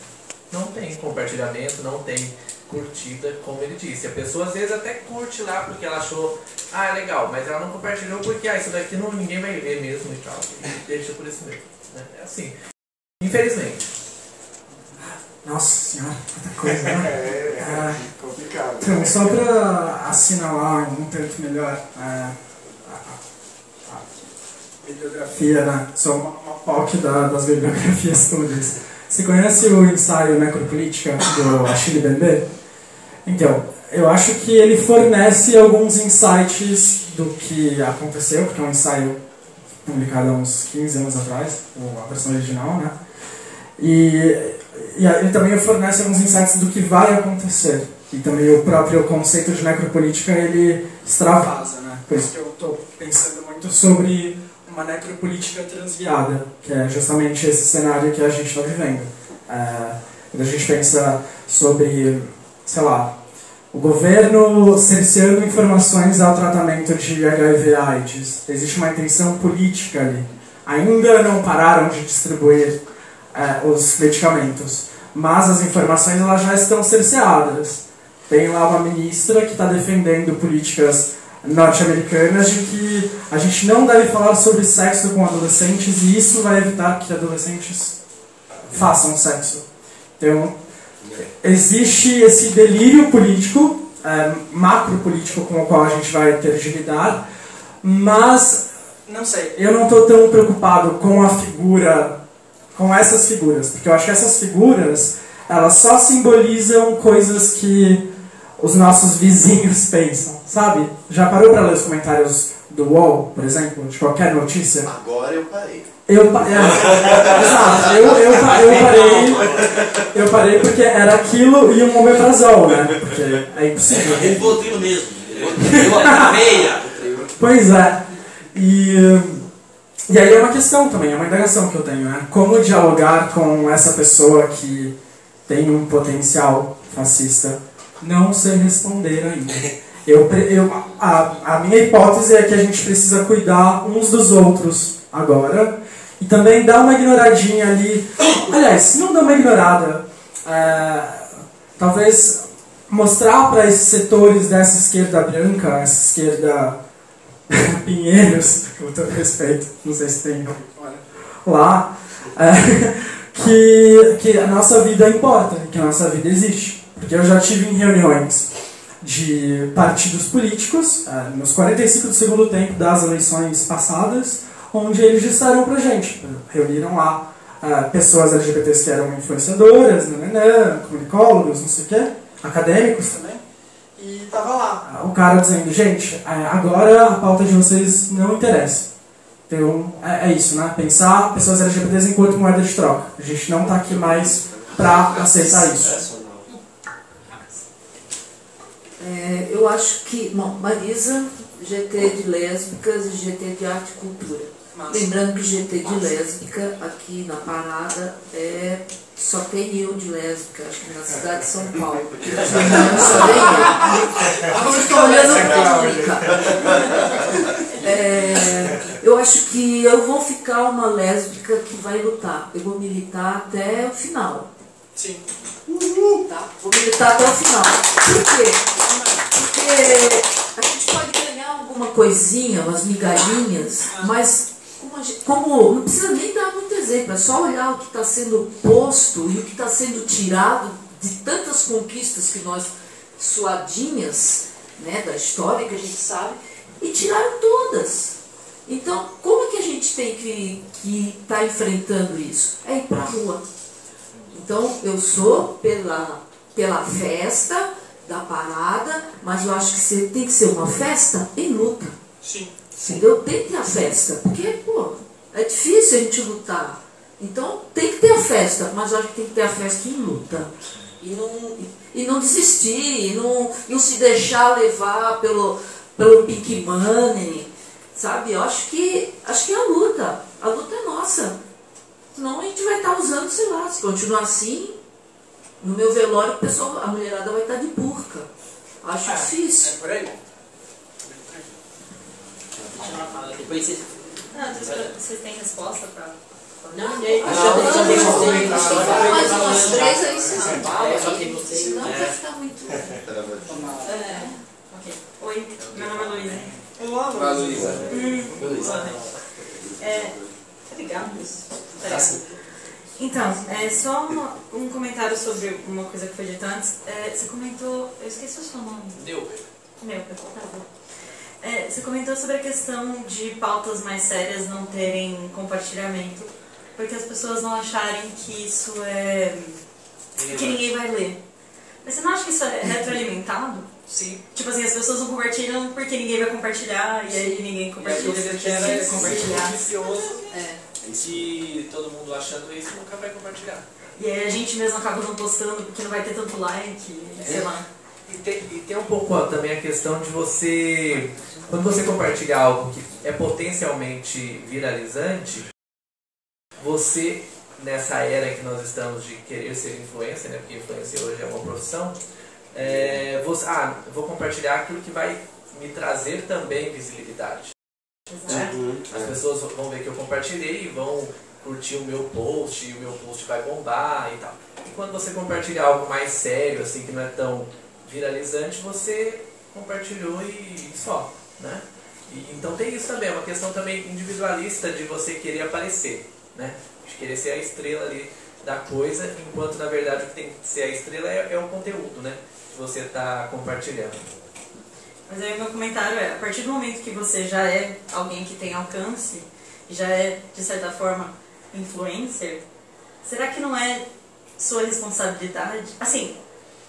não tem compartilhamento, não tem curtida, como ele disse. A pessoa às vezes até curte lá porque ela achou, ah, é legal, mas ela não compartilhou porque, ah, isso daqui não, ninguém vai ver mesmo e tal. E deixa por isso mesmo. Né? É assim. Infelizmente. Nossa senhora, quanta coisa, né? <laughs> é, é, complicado. Então, só para assinalar um tanto melhor é, a, a, a, bibliografia, né? Sou uma, uma da, das bibliografias todas. Você conhece o ensaio Necropolítica do Achille Bembe? Então, eu acho que ele fornece alguns insights do que aconteceu, porque é um ensaio publicado há uns 15 anos atrás, a versão original, né? E, e ele também fornece alguns insights do que vai acontecer. E também o próprio conceito de necropolítica ele extravasa, né? Por isso que eu estou pensando muito sobre uma necropolítica transviada, que é justamente esse cenário que a gente está vivendo. É, quando a gente pensa sobre, sei lá, o governo cerceando informações ao tratamento de HIV/AIDS. Existe uma intenção política ali. Ainda não pararam de distribuir é, os medicamentos, mas as informações elas já estão cerceadas. Tem lá uma ministra que está defendendo políticas norte-americanas de que a gente não deve falar sobre sexo com adolescentes e isso vai evitar que adolescentes façam sexo. Então, existe esse delírio político, é, macro político com o qual a gente vai ter de lidar, mas não sei, eu não estou tão preocupado com a figura, com essas figuras, porque eu acho que essas figuras elas só simbolizam coisas que os nossos vizinhos pensam, sabe? Já parou para ler os comentários do UOL, por exemplo, de qualquer notícia? Agora eu parei. Eu, é, exato, eu, eu, eu, parei, eu parei porque era aquilo e um omeprazol, né? Porque é impossível. Ele botou mesmo, deu a meia. Pois é. E, e aí é uma questão também, é uma indagação que eu tenho, né? Como dialogar com essa pessoa que tem um potencial fascista? Não sei responder ainda. Eu, eu, a, a minha hipótese é que a gente precisa cuidar uns dos outros agora e também dar uma ignoradinha ali. Aliás, se não dar uma ignorada, é, talvez mostrar para esses setores dessa esquerda branca, essa esquerda <laughs> Pinheiros, com todo respeito, não sei se tem lá, é, <laughs> que, que a nossa vida importa, que a nossa vida existe. Porque eu já tive em reuniões de partidos políticos, é, nos 45 do segundo tempo das eleições passadas, onde eles disseram pra gente, reuniram lá uh, pessoas LGBTs que eram influenciadoras, comunicólogos, não sei o quê, acadêmicos também, e tava lá o cara dizendo, gente, é, agora a pauta de vocês não interessa. Então, é, é isso, né? Pensar pessoas LGBTs enquanto moeda de troca. A gente não tá aqui mais pra aceitar isso. É, eu acho que, bom, Marisa, GT de lésbicas e GT de arte e cultura. Lembrando que GT de lésbica aqui na parada é só tem eu de lésbica, acho que na cidade de São Paulo. <laughs> Só tem eu. Estou olhando pública. É, eu acho que eu vou ficar uma lésbica que vai lutar. Eu vou militar até o final. Sim. Tá? Vou militar até o final. Por quê? Porque a gente pode ganhar alguma coisinha, umas migalhinhas, mas como, gente, como não precisa nem dar muito exemplo, é só olhar o que está sendo posto e o que está sendo tirado de tantas conquistas que nós, suadinhas né, da história que a gente sabe, e tiraram todas. Então, como é que a gente tem que estar tá enfrentando isso? É ir para a rua. Então, eu sou pela, pela festa da parada, mas eu acho que tem que ser uma festa em luta. Sim. Entendeu? Tem que ter a festa, porque, pô, é difícil a gente lutar. Então, tem que ter a festa, mas eu acho que tem que ter a festa em luta. E não, e não desistir, e não, não se deixar levar pelo, pelo pink money, sabe? Eu acho que, acho que é a luta. A luta é nossa. Senão a gente vai estar usando, sei lá, se continuar assim, no meu velório, o pessoal, a mulherada vai estar de burca. Acho é, difícil. É por aí? Depois vocês. Não, vocês têm resposta para. Não, ninguém. Acho que já tem você. Mais umas três aí, você não. Senão vai ficar muito. É. Ok. Oi, meu nome é Luísa. Olá, Luísa. Luísa. É. Obrigada. Então, é só uma, um comentário sobre uma coisa que foi dita antes. É, você comentou. Eu esqueci o seu nome. Deu. Meu, tá bom. É, você comentou sobre a questão de pautas mais sérias não terem compartilhamento, porque as pessoas não acharem que isso é. que ninguém vai ler. Mas você não acha que isso é retroalimentado? Sim. Tipo assim, as pessoas não compartilham porque ninguém vai compartilhar, e aí ninguém compartilha gera ninguém esse compartilhar. É. que todo mundo achando isso nunca vai compartilhar. E aí a gente mesmo acaba não postando porque não vai ter tanto like, sei lá. E tem, e tem um pouco ó, também a questão de você, quando você compartilha algo que é potencialmente viralizante, você, nessa era que nós estamos de querer ser influencer, né, porque influencer hoje é uma profissão, é, você, ah, vou compartilhar aquilo que vai me trazer também visibilidade. Né? Uhum, As é. pessoas vão ver que eu compartilhei e vão curtir o meu post, e o meu post vai bombar e tal. E quando você compartilha algo mais sério, assim, que não é tão viralizante, você compartilhou e só, né? E, então tem isso também, é uma questão também individualista de você querer aparecer, né? De querer ser a estrela ali da coisa, enquanto na verdade o que tem que ser a estrela é, é o conteúdo, né? Que você está compartilhando. Mas aí o meu comentário é, a partir do momento que você já é alguém que tem alcance, já é, de certa forma, influencer, será que não é sua responsabilidade? Assim,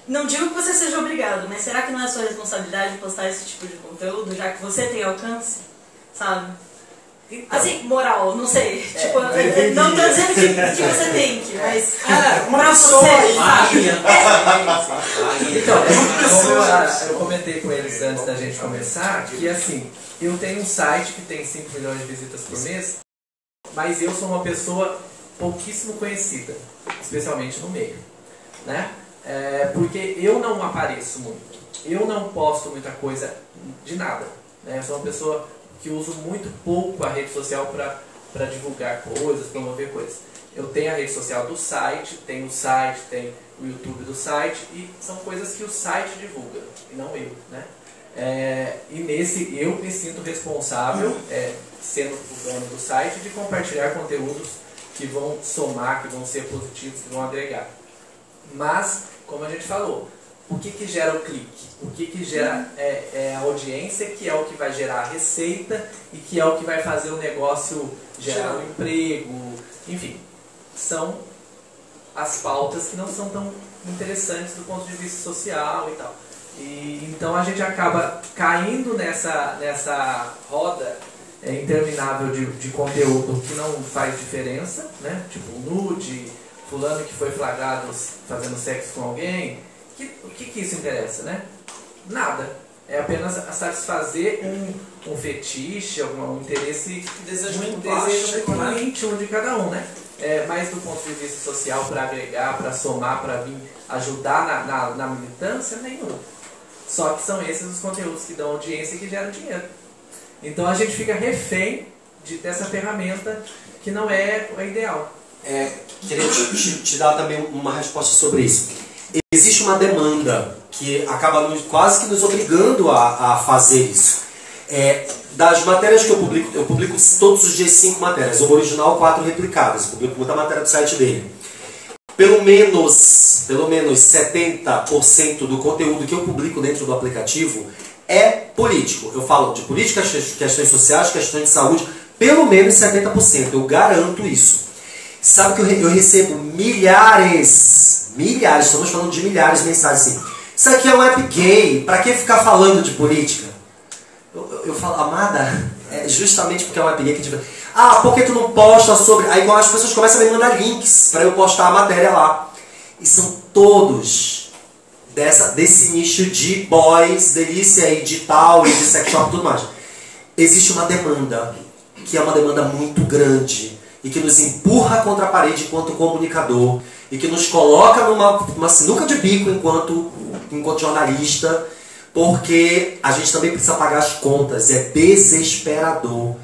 não digo que você seja obrigado, mas será que não é sua responsabilidade postar esse tipo de conteúdo, já que você tem alcance? Sabe? Assim, moral, não sei. tipo, eu- não tô dizendo que, que você tem que, mas. Ah, uma pra pessoa você, aí. sabe? Então, como eu, eu comentei com eles antes da gente começar, que assim, eu tenho um site que tem 5 milhões de visitas por mês, mas eu sou uma pessoa pouquíssimo conhecida, especialmente no meio, né? É, porque eu não apareço muito, eu não posto muita coisa de nada, né? Eu sou uma pessoa que uso muito pouco a rede social para divulgar coisas, promover coisas. Eu tenho a rede social do site, tenho o site, tenho o YouTube do site e são coisas que o site divulga e não eu, né? É, e nesse eu me sinto responsável, é, sendo o dono do site, de compartilhar conteúdos que vão somar, que vão ser positivos, que vão agregar. Mas, como a gente falou, o que, que gera o clique? O que, que gera é, é a audiência, que é o que vai gerar a receita e que é o que vai fazer o negócio gerar um emprego, enfim. São as pautas que não são tão interessantes do ponto de vista social e tal. E, então a gente acaba caindo nessa, nessa roda é, interminável de, de conteúdo que não faz diferença, né? Tipo nude, fulano que foi flagrado fazendo sexo com alguém. Que, o que, que isso interessa, né? Nada. É apenas satisfazer um, um fetiche, algum um interesse, Desejo um desejo baixo, né? íntimo de cada um, né? É, mas do ponto de vista social, para agregar, para somar, para vir ajudar na, na, na militância, nenhum. Só que são esses os conteúdos que dão audiência e que geram dinheiro. Então a gente fica refém de, dessa ferramenta que não é a ideal. É, queria te, te- te dar também uma resposta sobre isso. Existe uma demanda que acaba nos- quase que nos obrigando a, a fazer isso. É, das matérias que eu publico, eu publico todos os dias cinco matérias. O original, quatro replicadas. Eu publico muita matéria do site dele. Pelo menos, pelo menos 70% do conteúdo que eu publico dentro do aplicativo é político. Eu falo de política, questões sociais, questões de saúde, pelo menos 70%. Eu garanto isso. Sabe que eu, eu recebo milhares, milhares, estamos falando de milhares de mensagens assim. Isso aqui é um app gay, pra que ficar falando de política? Eu, eu, eu falo, amada, é justamente porque é um app gay que gente Ah, por que tu não posta sobre. Aí as pessoas começam a me mandar links para eu postar a matéria lá. E são todos dessa, desse nicho de boys, delícia e de tal, e de sex shop e tudo mais. Existe uma demanda, que é uma demanda muito grande, e que nos empurra contra a parede enquanto comunicador, e que nos coloca numa uma sinuca de bico enquanto, enquanto jornalista, porque a gente também precisa pagar as contas. É desesperador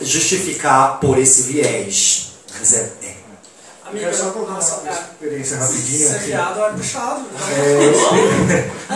justificar por esse viés. Mas é, é Amiga, só contar uma experiência rapidinha. Ser viado é puxado. É,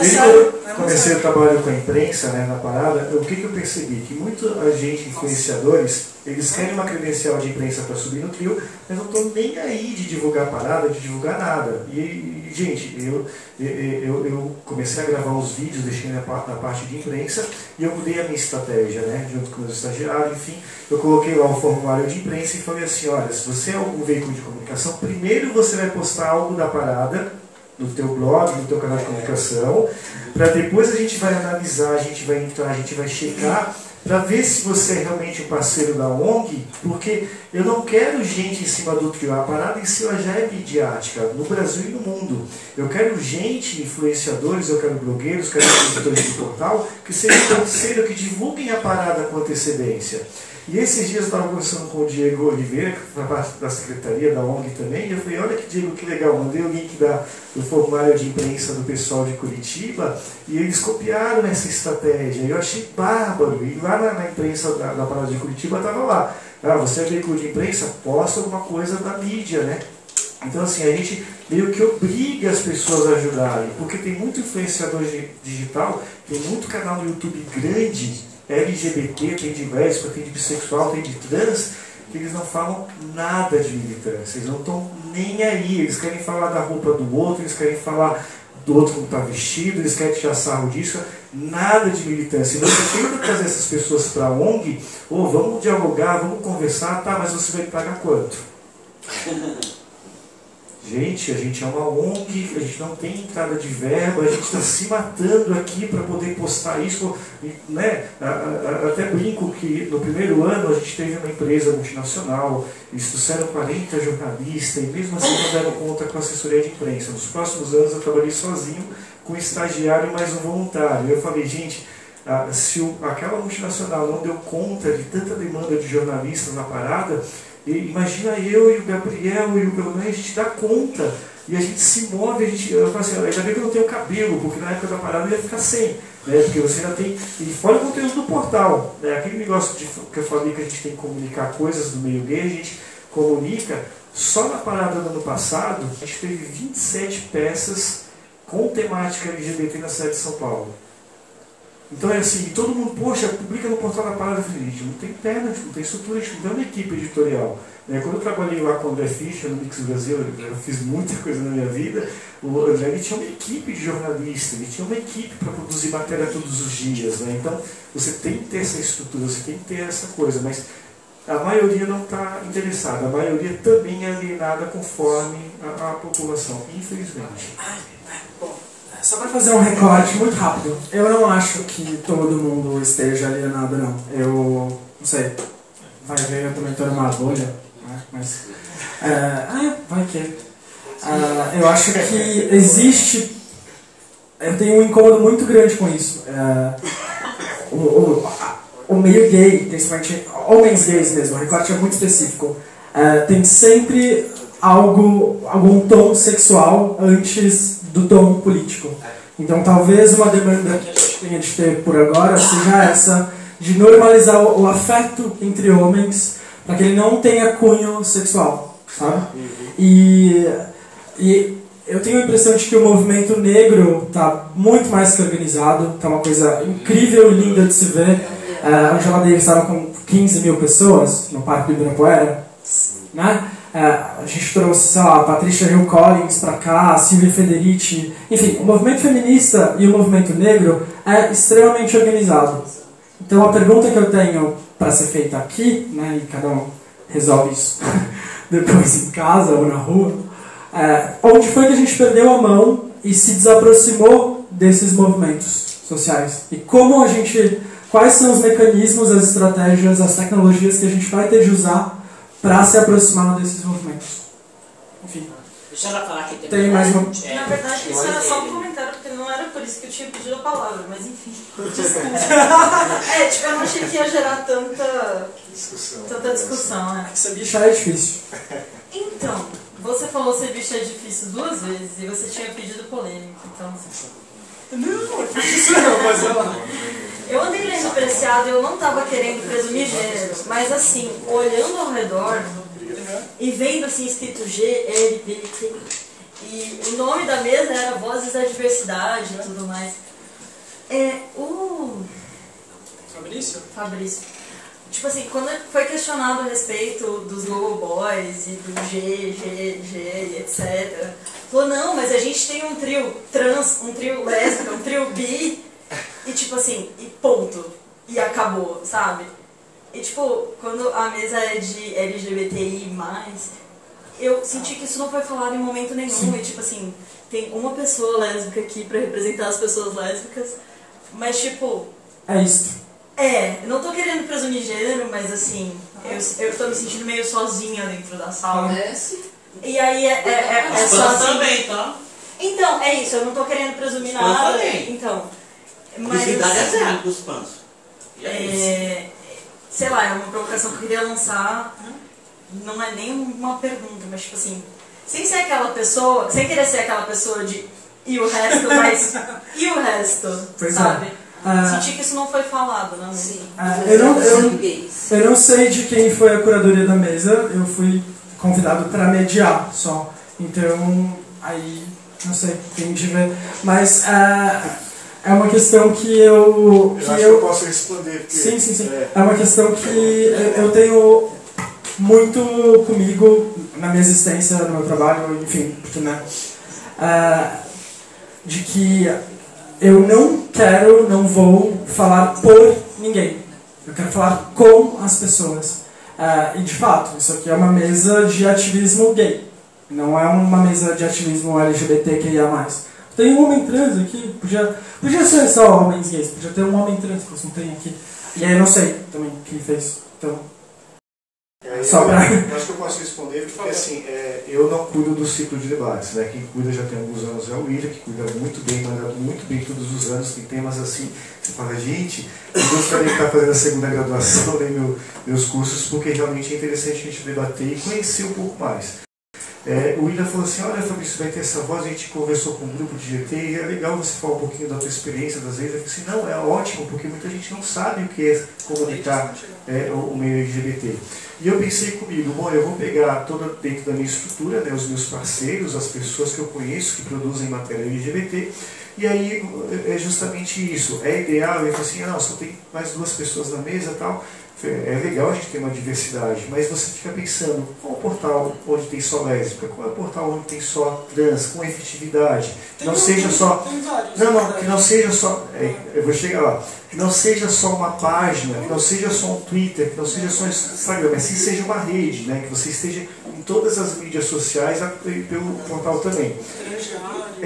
desde que eu comecei o trabalho com a imprensa né, na parada, o que, que eu percebi? Que muita gente, influenciadores, eles querem uma credencial de imprensa para subir no trio, mas não estão nem aí de divulgar parada, de divulgar nada. E, gente, eu, eu, eu comecei a gravar os vídeos, deixei na, na parte de imprensa, e eu mudei a minha estratégia, né, junto com meus estagiários, enfim. Eu coloquei lá um formulário de imprensa e falei assim, olha, se você é um veículo de comunicação, primeiro você vai postar algo da parada, no teu blog, no teu canal de comunicação, para depois a gente vai analisar, a gente vai entrar, a gente vai checar para ver se você é realmente um parceiro da ONG, porque eu não quero gente em cima do trio. A parada em si já é midiática, no Brasil e no mundo. Eu quero gente, influenciadores, eu quero blogueiros, quero editores de portal, que sejam parceiros, que divulguem a parada com antecedência. E esses dias eu estava conversando com o Diego Oliveira, que faz parte da secretaria da ONG também, e eu falei, olha que Diego, que legal, mandei o link da, do formulário de imprensa do pessoal de Curitiba, e eles copiaram essa estratégia. Eu achei bárbaro. E lá na, na imprensa da, da Parada de Curitiba estava lá. Ah, você é veículo de imprensa? Posta alguma coisa da mídia, né? Então, assim, a gente meio que obriga as pessoas a ajudarem, porque tem muito influenciador digital, tem muito canal no YouTube grande LGBT, tem de lésbica, tem de bissexual, tem de trans, que eles não falam nada de militância, eles não estão nem aí, eles querem falar da roupa do outro, eles querem falar do outro como está vestido, eles querem tirar sarro disso, nada de militância. E você tenta trazer essas pessoas para a ONG, ou oh, vamos dialogar, vamos conversar, tá, mas você vai pagar quanto? <laughs> Gente, a gente é uma ONG, a gente não tem entrada de verba, a gente está se matando aqui para poder postar isso. Né? Até brinco que no primeiro ano a gente teve uma empresa multinacional, eles trouxeram 40 jornalistas e mesmo assim não deram conta com a assessoria de imprensa. Nos próximos anos eu trabalhei sozinho com um estagiário e mais um voluntário. Eu falei, gente, se aquela multinacional não deu conta de tanta demanda de jornalistas na parada, e imagina eu e o Gabriel e o Belém, a gente dá conta. E a gente se move, a gente. Eu falo assim, ainda bem que eu não tenho cabelo, porque na época da parada eu ia ficar sem. Né? Porque você ainda tem. E fora o conteúdo do portal. Né? Aquele negócio de, que eu falei que a gente tem que comunicar coisas do meio gay, a gente comunica. Só na parada do ano passado, a gente teve 27 peças com temática LGBT na cidade de São Paulo. Então é assim, todo mundo, poxa, publica no portal da Parada gente Não tem perna, não tem estrutura, não tem uma equipe editorial. Né? Quando eu trabalhei lá com o André Fischer no Mix Brasil, eu fiz muita <laughs> coisa na minha vida, o André ele tinha uma equipe de jornalistas, ele tinha uma equipe para produzir matéria todos os dias. Né? Então você tem que ter essa estrutura, você tem que ter essa coisa, mas a maioria não está interessada, a maioria também é alienada conforme a, a população, infelizmente. Só para fazer um recorte muito rápido, eu não acho que todo mundo esteja alienado, não. Eu não sei, vai ver, eu também estou numa bolha, né? mas. É, ah, vai que. Uh, eu acho que existe. Eu tenho um incômodo muito grande com isso. Uh, o, o, o meio gay, principalmente homens gays mesmo, o recorte é muito específico. Uh, tem sempre algo, algum tom sexual antes do tom político. Então talvez uma demanda que a gente tenha de ter por agora seja essa de normalizar o, o afeto entre homens para que ele não tenha cunho sexual, sabe? Uhum. E, e eu tenho a impressão de que o movimento negro está muito mais que organizado, está uma coisa incrível e linda de se ver a Angela Davis estava com 15 mil pessoas no Parque do Ibirapuera, né? É, a gente trouxe, sei lá, a Patricia Hill Collins para cá, a Silvia Federici, enfim, o movimento feminista e o movimento negro é extremamente organizado. Então a pergunta que eu tenho para ser feita aqui, né, e cada um resolve isso <laughs> depois em casa ou na rua, é, onde foi que a gente perdeu a mão e se desaproximou desses movimentos sociais? E como a gente, quais são os mecanismos, as estratégias, as tecnologias que a gente vai ter de usar para se aproximar desses movimentos? Enfim. Deixa ela falar que tem, Tem mais uma- É, Na verdade, isso eu era só um entendo. comentário, porque não era por isso que eu tinha pedido a palavra, mas enfim. Desculpa. <laughs> é, tipo, eu não achei que ia gerar tanta discussão. Tanta discussão, né? Essa bicha é difícil. Então, você falou ser bicho é difícil duas vezes e você tinha pedido polêmica, então. Não, é difícil não, mas ela. <laughs> Eu andei lendo Preciado e eu não tava querendo presumir gênero, mas assim, olhando ao redor e vendo assim escrito G, L, B, T, e o nome da mesa era Vozes da Diversidade e tudo mais. É, o Fabrício? Fabrício. Tipo assim, quando foi questionado a respeito dos Google Boys e do G, G, G, e etc. Falou, não, mas a gente tem um trio trans, um trio lésbico, um trio bi, e tipo assim, e ponto. E acabou, sabe? E tipo, quando a mesa é de LGBTI, eu senti que isso não foi falado em momento nenhum. Sim. E tipo assim, tem uma pessoa lésbica aqui pra representar as pessoas lésbicas, mas tipo, É isso. é, eu não tô querendo presumir gênero, mas assim, eu, eu tô me sentindo meio sozinha dentro da sala. E aí é, é, é, é só assim. também, tá? Então, é isso, eu não tô querendo presumir nada. também. Então. Mas. Exclusividade é assim, zero dos fãs. E é isso. é, sei lá, é uma provocação que eu queria lançar. Não é nem uma pergunta, mas tipo assim, sem ser aquela pessoa, sem querer ser aquela pessoa de e o resto, <laughs> mas e o resto, Pois é. sabe? Ah. Senti que isso não foi falado, não Sim. Ah, eu, não, eu, eu não sei de quem foi a curadoria da mesa, eu fui convidado para mediar só. Então, aí, não sei, tem de ver. Mas ah, é uma questão que eu. Eu Que acho que eu posso responder. Porque, Sim, sim, sim. é, É uma questão que eu eu tenho muito comigo na minha existência, no meu trabalho, enfim, porque, né? ah, de que eu não quero, não vou falar por ninguém. Eu quero falar com as pessoas. Ah, e de fato, isso aqui é uma mesa de ativismo gay. Não é uma mesa de ativismo LGBTQIA. Tem um homem trans aqui, podia, podia ser só homens gays, podia ter um homem trans que você não tem aqui. E aí eu não sei também quem fez. Então. É, Só eu, pra- eu acho que eu posso responder porque assim, é, eu não cuido do ciclo de debates, né? Quem cuida já tem alguns anos é o William, que cuida muito bem, mandado muito bem todos os anos, tem temas assim, você fala, gente, eu gostaria de estar fazendo a segunda graduação, <laughs> né, meu, meus cursos, porque realmente é interessante a gente debater e conhecer um pouco mais. É, o William falou assim, olha Fabrício, vai ter essa voz, a gente conversou com um grupo de GT e é legal você falar um pouquinho da tua experiência, das vezes. Eu falei assim, não, é ótimo, porque muita gente não sabe o que é comunicar é, o meio LGBT. E eu pensei comigo, bom, eu vou pegar toda dentro da minha estrutura, né, os meus parceiros, as pessoas que eu conheço que produzem matéria LGBT, e aí é justamente isso. É ideal, eu falei assim, ah, não, só tem mais duas pessoas na mesa e tal. É legal a gente ter uma diversidade, mas você fica pensando, qual é o portal onde tem só lésbica? Qual é o portal onde tem só trans, com efetividade? Que não seja só. Não, não, que não seja só. é, eu vou chegar lá. Que não seja só uma página, que não seja só um Twitter, que não seja só um Instagram, mas sim seja uma rede, né? Que você esteja em todas as mídias sociais e pelo portal também.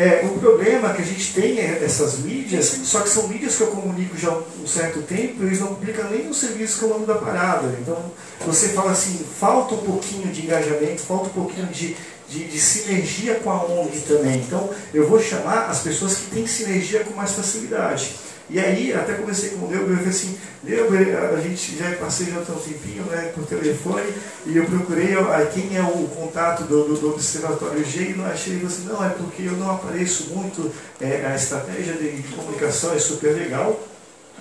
É, o problema é que a gente tem é, essas mídias, só que são mídias que eu comunico já há um certo tempo, eles não publicam nem os serviços que é o nome da parada. Então, você fala assim, falta um pouquinho de engajamento, falta um pouquinho de, de, de sinergia com a ONG também. Então, eu vou chamar as pessoas que têm sinergia com mais facilidade. E aí, até conversei com o Neuber, eu falei assim, Neuber, a gente já parceiro já tem um tempinho, né, por telefone, e eu procurei ah, quem é o contato do, do, do Observatório G e não achei, falou assim, não, é porque eu não apareço muito, é, a estratégia de comunicação é super legal,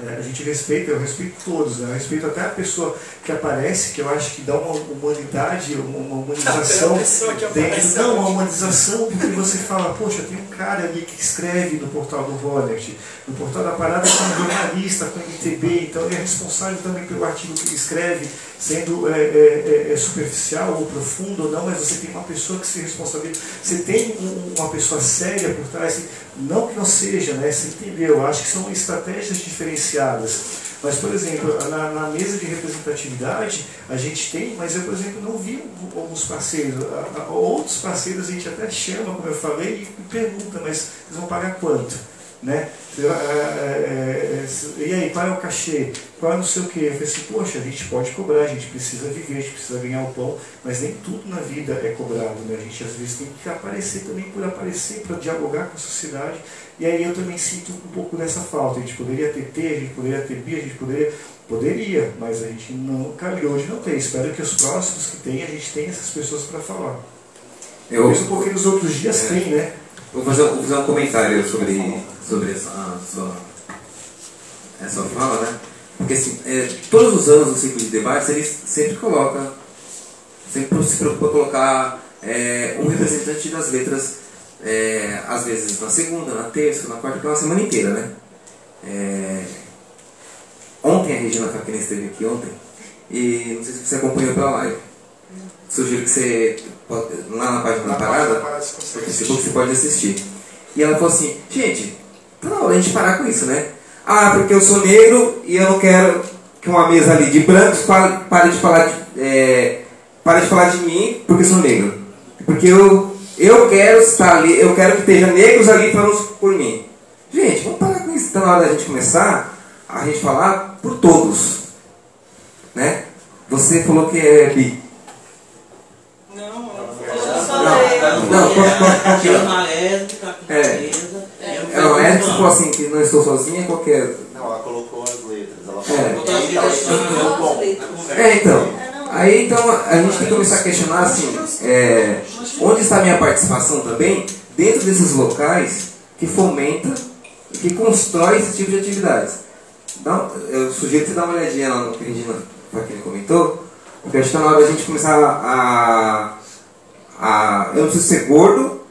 É, a gente respeita, eu respeito todos, né? eu respeito até a pessoa que aparece, que eu acho que dá uma humanidade, uma, uma humanização que dentro. Não, é uma humanização, porque você fala, poxa, tem um cara ali que escreve no portal do Ronert, no portal da parada tem um jornalista com MTB, então ele é responsável também pelo artigo que ele escreve, sendo é, é, é, é superficial ou profundo ou não, mas você tem uma pessoa que se responsabiliza, você tem um- uma pessoa séria por trás, não que não seja, né? Você entendeu? Eu acho que são estratégias diferenciadas. Mas, por exemplo, na, na mesa de representatividade, a gente tem, mas eu, por exemplo, não vi alguns parceiros. A- a- Outros parceiros a gente até chama, como eu falei, e pergunta, mas eles vão pagar quanto? Né? É, é, é, E aí, qual é o cachê? Qual é não sei o quê? Eu falei assim, poxa, a gente pode cobrar, a gente precisa viver, a gente precisa ganhar o pão, mas nem tudo na vida é cobrado, né? A gente às vezes tem que aparecer também por aparecer, para dialogar com a sociedade. E aí eu também sinto um pouco dessa falta. A gente poderia ter T, a gente poderia ter B, a gente poderia. Poderia, mas a gente não calhou de não ter. Espero que os próximos que tem, a gente tenha essas pessoas para falar. Eu- Mesmo porque nos outros dias É. tem, né? Vou fazer, vou fazer um comentário sobre, sobre essa sua, essa fala, né? Porque assim, é, todos os anos no ciclo de debates, ele sempre coloca, sempre se preocupa em colocar é, um representante das letras, é, às vezes na segunda, na terça, na quarta, uma semana inteira, né? É, ontem a Regina Facchini esteve aqui ontem, e não sei se você acompanhou pela live. Sugiro que você, lá na página da parada, no Facebook você pode assistir. E ela falou assim, gente, tá na hora a gente parar com isso, né? Ah, porque eu sou negro e eu não quero que uma mesa ali de brancos fale- pare de falar de, é, pare de falar de mim porque eu sou negro. Porque eu, eu quero estar ali, eu quero que esteja negros ali falando por mim. Gente, vamos parar com isso. Está na hora da gente começar a gente falar por todos. Né? Você falou que é bi. Não, Não, que é? uma lésbica, com É. certeza. É o Eric que falou assim, que não estou sozinha, qualquer. Não, ela colocou as letras. Ela É. falou ela É, então. Aí então a gente tem que começar a questionar assim, é, onde está a minha participação também dentro desses locais que fomenta e que constrói esse tipo de atividades. Dá, eu sugiro que você dá uma olhadinha lá no que a Facchini comentou, porque acho que está na hora da gente começar a, a. Eu não preciso ser gordo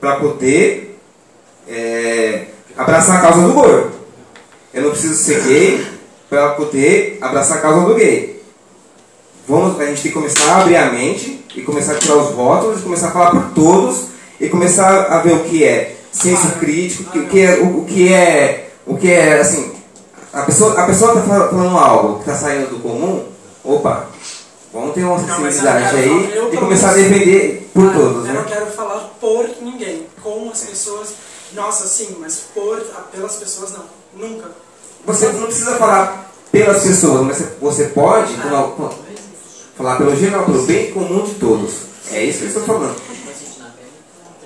para poder é, abraçar a causa do gordo. Eu não preciso ser gay para poder abraçar a causa do gay. Vamos, a gente tem que começar a abrir a mente e começar a tirar os rótulos e começar a falar por todos e começar a ver o que é senso crítico, o que é, o, o que é, o que é assim, a pessoa a pessoa está falando algo que está saindo do comum, opa, vamos ter uma Não, sensibilidade aí eu e começar a defender por Ah, todos, Eu não né? quero falar por ninguém, com as pessoas. Nossa, sim, mas por, pelas pessoas não. Nunca. Você não precisa falar pelas pessoas, mas você- pode falar, falar pelo geral, pelo bem comum de todos. É isso que eu estou falando.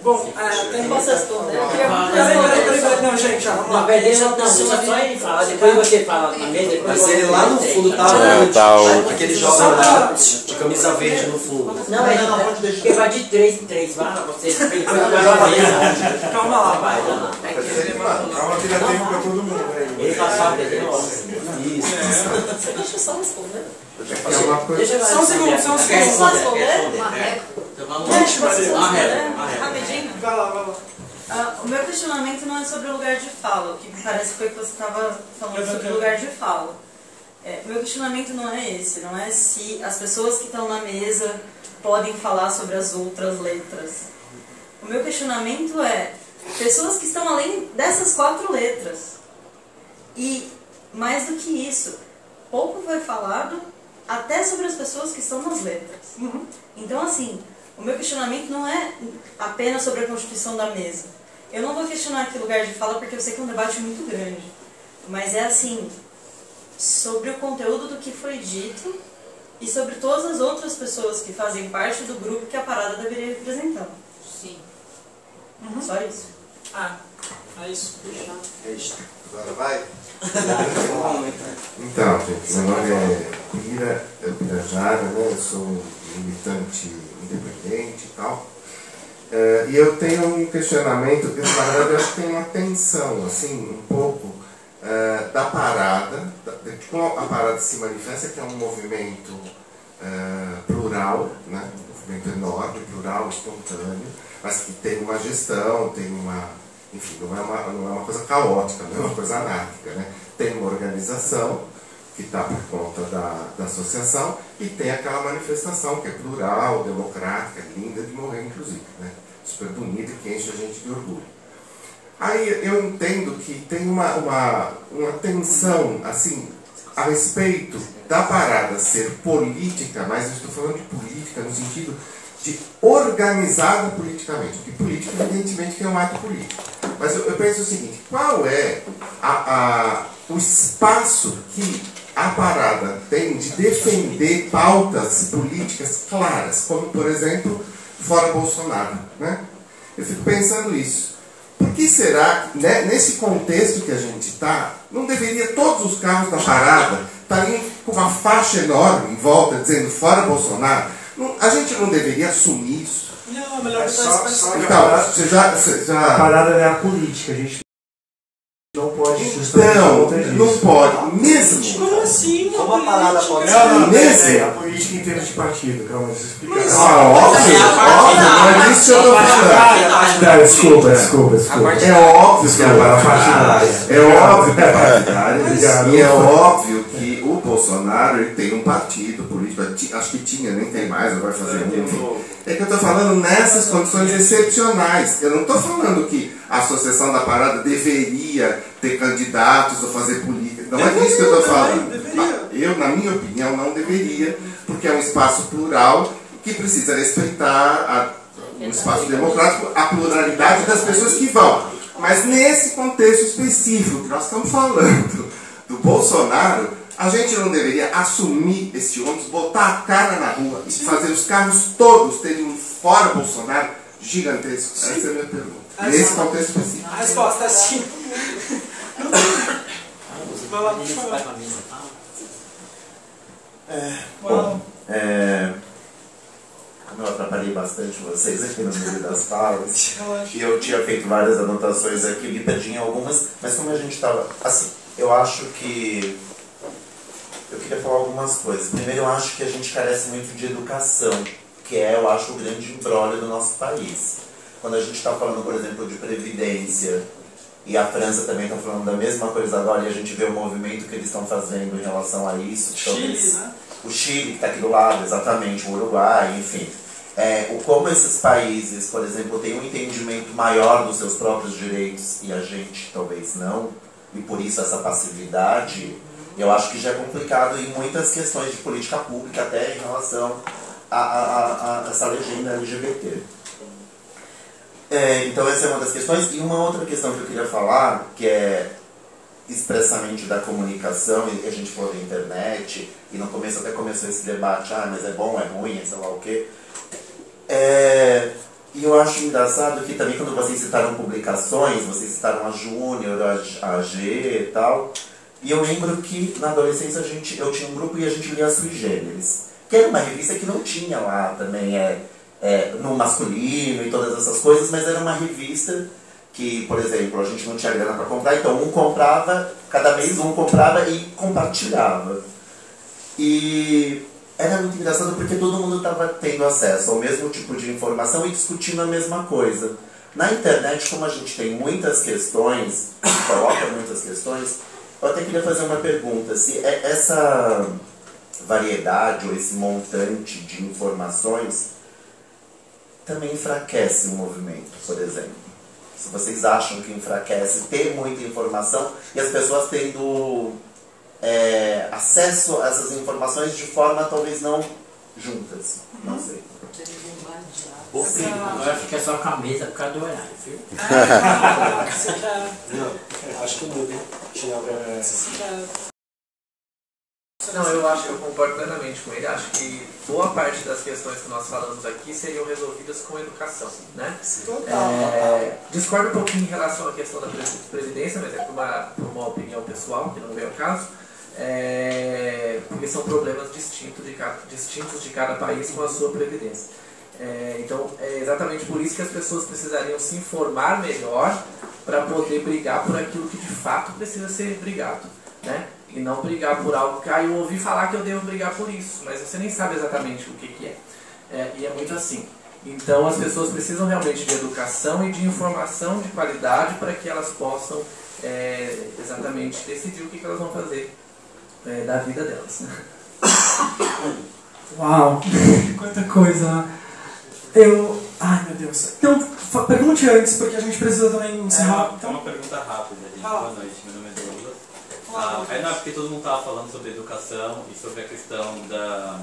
Bom, é, tem... Posso responder? Eu queria Peraí, peraí, peraí, peraí, não, gente, ó, vamos lá. Não, beleza, Só não, pessoa deixa só ali- ele falar, depois você fala na mesa, depois Mas ele lá no fundo tá É, tá o- Aquele Só jovem pra- lá de camisa verde no fundo. Não, é, não, pode deixar. Porque vai de três em três, vai, você <laughs> depois vai mesa. Calma lá. Vai, lá. Calma que dá tempo para todo mundo. né? Ele passou a desenho. Deixa eu só responder. Deixa eu Só um segundo, só um Posso segundo. só responder? Lá. régua. Rapidinho. Vai lá, vai lá. Ah, o meu questionamento não é sobre o lugar de fala, o que me parece que foi que você estava falando Eu sobre o lugar de fala. É, o meu questionamento não é esse, não é se as pessoas que estão na mesa podem falar sobre as outras letras. O meu questionamento é pessoas que estão além dessas quatro letras. E mais do que isso, pouco foi falado até sobre as pessoas que estão nas letras. Então, assim, o meu questionamento não é apenas sobre a constituição da mesa. Eu não vou questionar aqui lugar de fala porque eu sei que é um debate muito grande. Mas é assim, sobre o conteúdo do que foi dito e sobre todas as outras pessoas que fazem parte do grupo que a parada deveria representar. Sim. Só isso. Ah, é isso. É isso. Agora vai? <laughs> Então, gente, meu nome é Pira, é Pirajara, né? Eu sou um militante independente e tal. É, e eu tenho um questionamento, eu, na verdade eu acho que tem uma tensão, assim, um pouco, eh, da parada, da- de como a parada se manifesta, que é um movimento eh, plural, né? um movimento enorme, plural, espontâneo, mas que tem uma gestão, tem uma. Enfim, não é uma, não é uma coisa caótica, não é uma coisa anárquica. Né? Tem uma organização que está por conta da, da associação e tem aquela manifestação que é plural, democrática, linda de morrer, inclusive. Né? Super bonita e que enche a gente de orgulho. Aí eu entendo que tem uma, uma, uma tensão, assim, a respeito da parada ser política, mas eu estou falando de política no sentido de organizada politicamente. Porque política, evidentemente, é um ato político. Mas eu, eu penso o seguinte, qual é a, a, o espaço que a parada tem de defender pautas políticas claras, como, por exemplo, fora Bolsonaro, né? Eu fico pensando isso. Por que será que, né, nesse contexto que a gente está, não deveria todos os carros da parada estarem com uma faixa enorme em volta, dizendo fora Bolsonaro? Não- a gente não deveria assumir isso? Não, melhor É só- só Então, parada- você já, você já... A parada é a política, a gente não pode por Não, pode. Mesmo. Como assim? Como a parada pode Não, não, não, Mesmo. é, a política em termos de partido, calma, deixa eu explicar. Ah, óbvio, óbvio, mas isso eu. Não, desculpa, desculpa, desculpa. É óbvio que é a partidária. partidária. É óbvio que é partidária. É óbvio que Bolsonaro ele tem um partido político. ti- Acho que tinha, nem tem mais, vai fazer um. enfim. É que eu estou falando nessas condições excepcionais. Eu não estou falando que a Associação da Parada deveria ter candidatos ou fazer política. Não é disso que eu estou falando. Eu, na minha opinião, não deveria, porque é um espaço plural que precisa respeitar a, um espaço democrático, a pluralidade das pessoas que vão. Mas nesse contexto específico que nós estamos falando do Bolsonaro, a gente não deveria assumir esse ônibus, botar a cara na rua e fazer os carros todos terem um fora Bolsonaro gigantesco? Essa é a minha pergunta. Nesse contexto específico. A resposta é sim. Vai lá, por favor. Bom, é, como eu atrapalhei bastante vocês aqui no meio das falas, e eu tinha feito várias anotações aqui, me perdi em algumas, mas como a gente estava. Assim, eu acho que. Eu queria falar algumas coisas. Primeiro, eu acho que a gente carece muito de educação, que é, eu acho, o grande embrólio do nosso país. Quando a gente está falando, por exemplo, de previdência, e a França também está falando da mesma coisa agora, e a gente vê o movimento que eles estão fazendo em relação a isso. Chile, talvez- né? o Chile, que está aqui do lado, exatamente, o Uruguai, enfim. É, o como esses países, por exemplo, têm um entendimento maior dos seus próprios direitos e a gente talvez não, e por isso essa passividade, eu acho que já é complicado em muitas questões de política pública, até em relação a, a, a- essa legenda LGBT. É, então essa é uma das questões. E uma outra questão que eu queria falar, que é expressamente da comunicação, e a gente falou da internet, e no começo até começou esse debate, ah, mas é bom, é ruim, é sei lá o quê. É, e eu acho engraçado que também quando vocês citaram publicações, vocês citaram a Júnior, a, a G e tal, e eu lembro que na adolescência a gente, eu tinha um grupo e a gente lia Sui Generis, que era uma revista que não tinha lá também é, é, no masculino e todas essas coisas, mas era uma revista que, por exemplo, a gente não tinha grana para comprar, então um comprava, cada mês um comprava e compartilhava. E era muito engraçado porque todo mundo estava tendo acesso ao mesmo tipo de informação e discutindo a mesma coisa. Na internet, como a gente tem muitas questões, <coughs> coloca muitas questões, eu até queria fazer uma pergunta. Se é- essa variedade ou esse montante de informações também enfraquece o movimento, por exemplo. Se vocês acham que enfraquece ter muita informação e as pessoas tendo é, acesso a essas informações de forma talvez não juntas. Não sei. Agora fica só com a mesa por causa do horário, viu? <laughs> Não, acho que muda. Não, eu acho que eu concordo plenamente com ele. Acho que boa parte das questões que nós falamos aqui seriam resolvidas com educação, né? Total, É, discordo um pouquinho em relação à questão da pre- previdência, mas é por uma, por uma opinião pessoal, que não vem ao caso. É, porque são problemas distintos de, cada, distintos de cada país com a sua previdência. É, então é exatamente por isso que as pessoas precisariam se informar melhor para poder brigar por aquilo que de fato precisa ser brigado. Né? E não brigar por algo que ah, eu ouvi falar que eu devo brigar por isso, mas você nem sabe exatamente o que, que é. é. E é muito assim. Então as pessoas precisam realmente de educação e de informação de qualidade para que elas possam é, exatamente decidir o que, que elas vão fazer é, da vida delas. Uau, <laughs> quanta coisa! né? Eu. Ai meu Deus. Então, fa- pergunte antes, porque a gente precisa também É encerrar. é uma pergunta rápida, gente. Fala. Boa noite, meu nome é Douglas. Ah, é, não, é porque todo mundo estava falando sobre educação e sobre a questão da,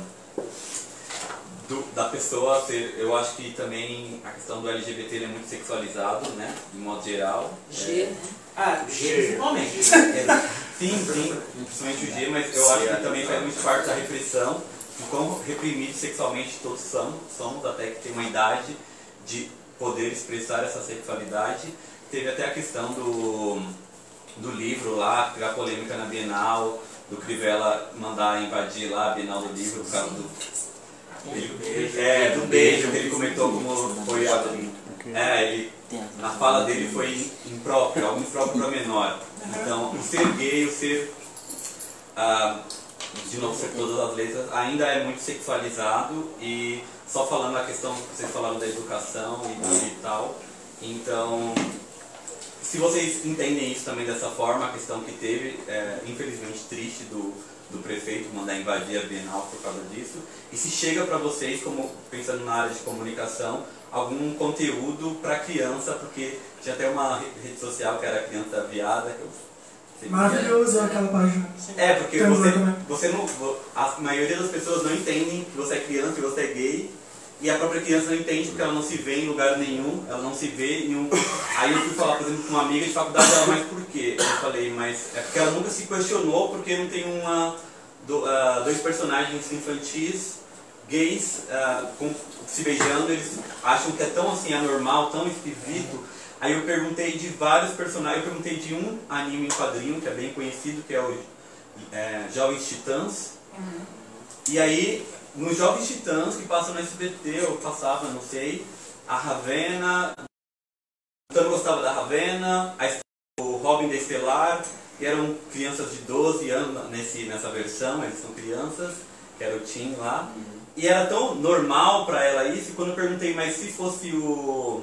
do- da pessoa ser. Eu acho que também a questão do LGBT ele é muito sexualizado, né? De modo geral. G, É, né? Ah, o G principalmente. É, sim, sim, principalmente o G, mas eu acho que também faz muito parte da repressão, de quão reprimidos sexualmente todos são, somos, até que tem uma idade de poder expressar essa sexualidade. Teve até a questão do, do livro lá, que teve a polêmica na Bienal, do Crivella mandar invadir lá a Bienal do livro por causa do. Ele, é, do beijo, que ele comentou como foi a. É, ele, a fala dele foi imprópria, algo impróprio para menor. Então, o ser gay, o ser. ah, de novo, ser todas as letras, ainda é muito sexualizado e só falando a questão que vocês falaram da educação e, e tal. Então, se vocês entendem isso também dessa forma, a questão que teve, é, infelizmente triste do, do prefeito mandar invadir a Bienal por causa disso, e se chega para vocês, como pensando na área de comunicação, algum conteúdo para criança, porque tinha até uma re- rede social que era Criança Viada, que eu Maravilhoso aquela página. é, porque você, você não. A maioria das pessoas não entendem que você é criança, que você é gay. E a própria criança não entende porque ela não se vê em lugar nenhum, ela não se vê em um. Aí eu fui falar, por exemplo, com uma amiga de faculdade dela, mas por quê? Eu falei, mas é porque ela nunca se questionou porque não tem uma. do- ah, dois personagens infantis gays ah, com- se beijando, eles acham que é tão assim anormal, tão esquisito. Aí eu perguntei de vários personagens, eu perguntei de um anime em quadrinho que é bem conhecido, que é o é, Jovens Titãs. E aí, nos Jovens Titãs, que passam no SBT, ou passava, não sei, a Ravena, o Tano gostava da Ravena, a o Robin da Estelar, que eram crianças de 12 anos nesse, nessa versão, eles são crianças, que era o Tim lá. E era tão normal pra ela isso, quando eu perguntei, mas se fosse o,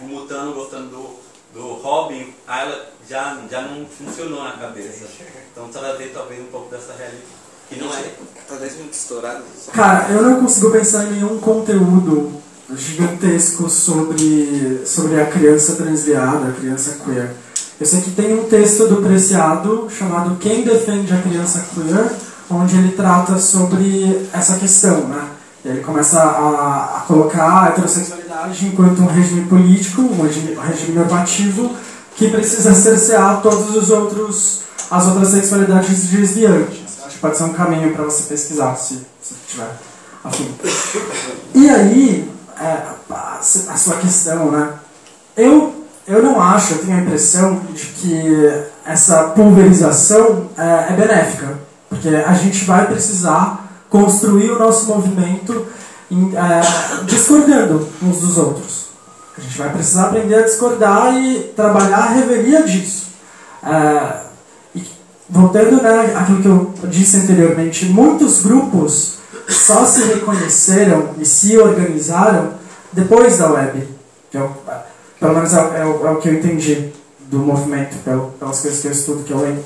o Mutano gostando do, do Robin, aí ela já, já não funcionou na cabeça. Então trazer talvez um pouco dessa realidade. Que não é. Tá 10 minutos estourados. Cara, eu não consigo pensar em nenhum conteúdo gigantesco sobre, sobre a criança transviada, a criança queer. Eu sei que tem um texto do Preciado chamado Quem Defende a Criança Queer, onde ele trata sobre essa questão, né? Ele começa a, a colocar a heterossexualidade enquanto um regime político, um regime, um regime normativo, que precisa cercear todos os outros as outras sexualidades desviantes. Acho que pode ser um caminho para você pesquisar, se, se tiver afim. E aí, é, a, a sua questão, né? Eu, eu não acho, eu tenho a impressão de que essa pulverização é, é benéfica, porque a gente vai precisar construir o nosso movimento é, discordando uns dos outros. A gente vai precisar aprender a discordar e trabalhar a revelia disso. É, e voltando né, àquilo que eu disse anteriormente, muitos grupos só se reconheceram e se organizaram depois da web. Que é pelo menos é, é é o que eu entendi do movimento, pelo- pelas coisas que eu estudo, que eu lembro.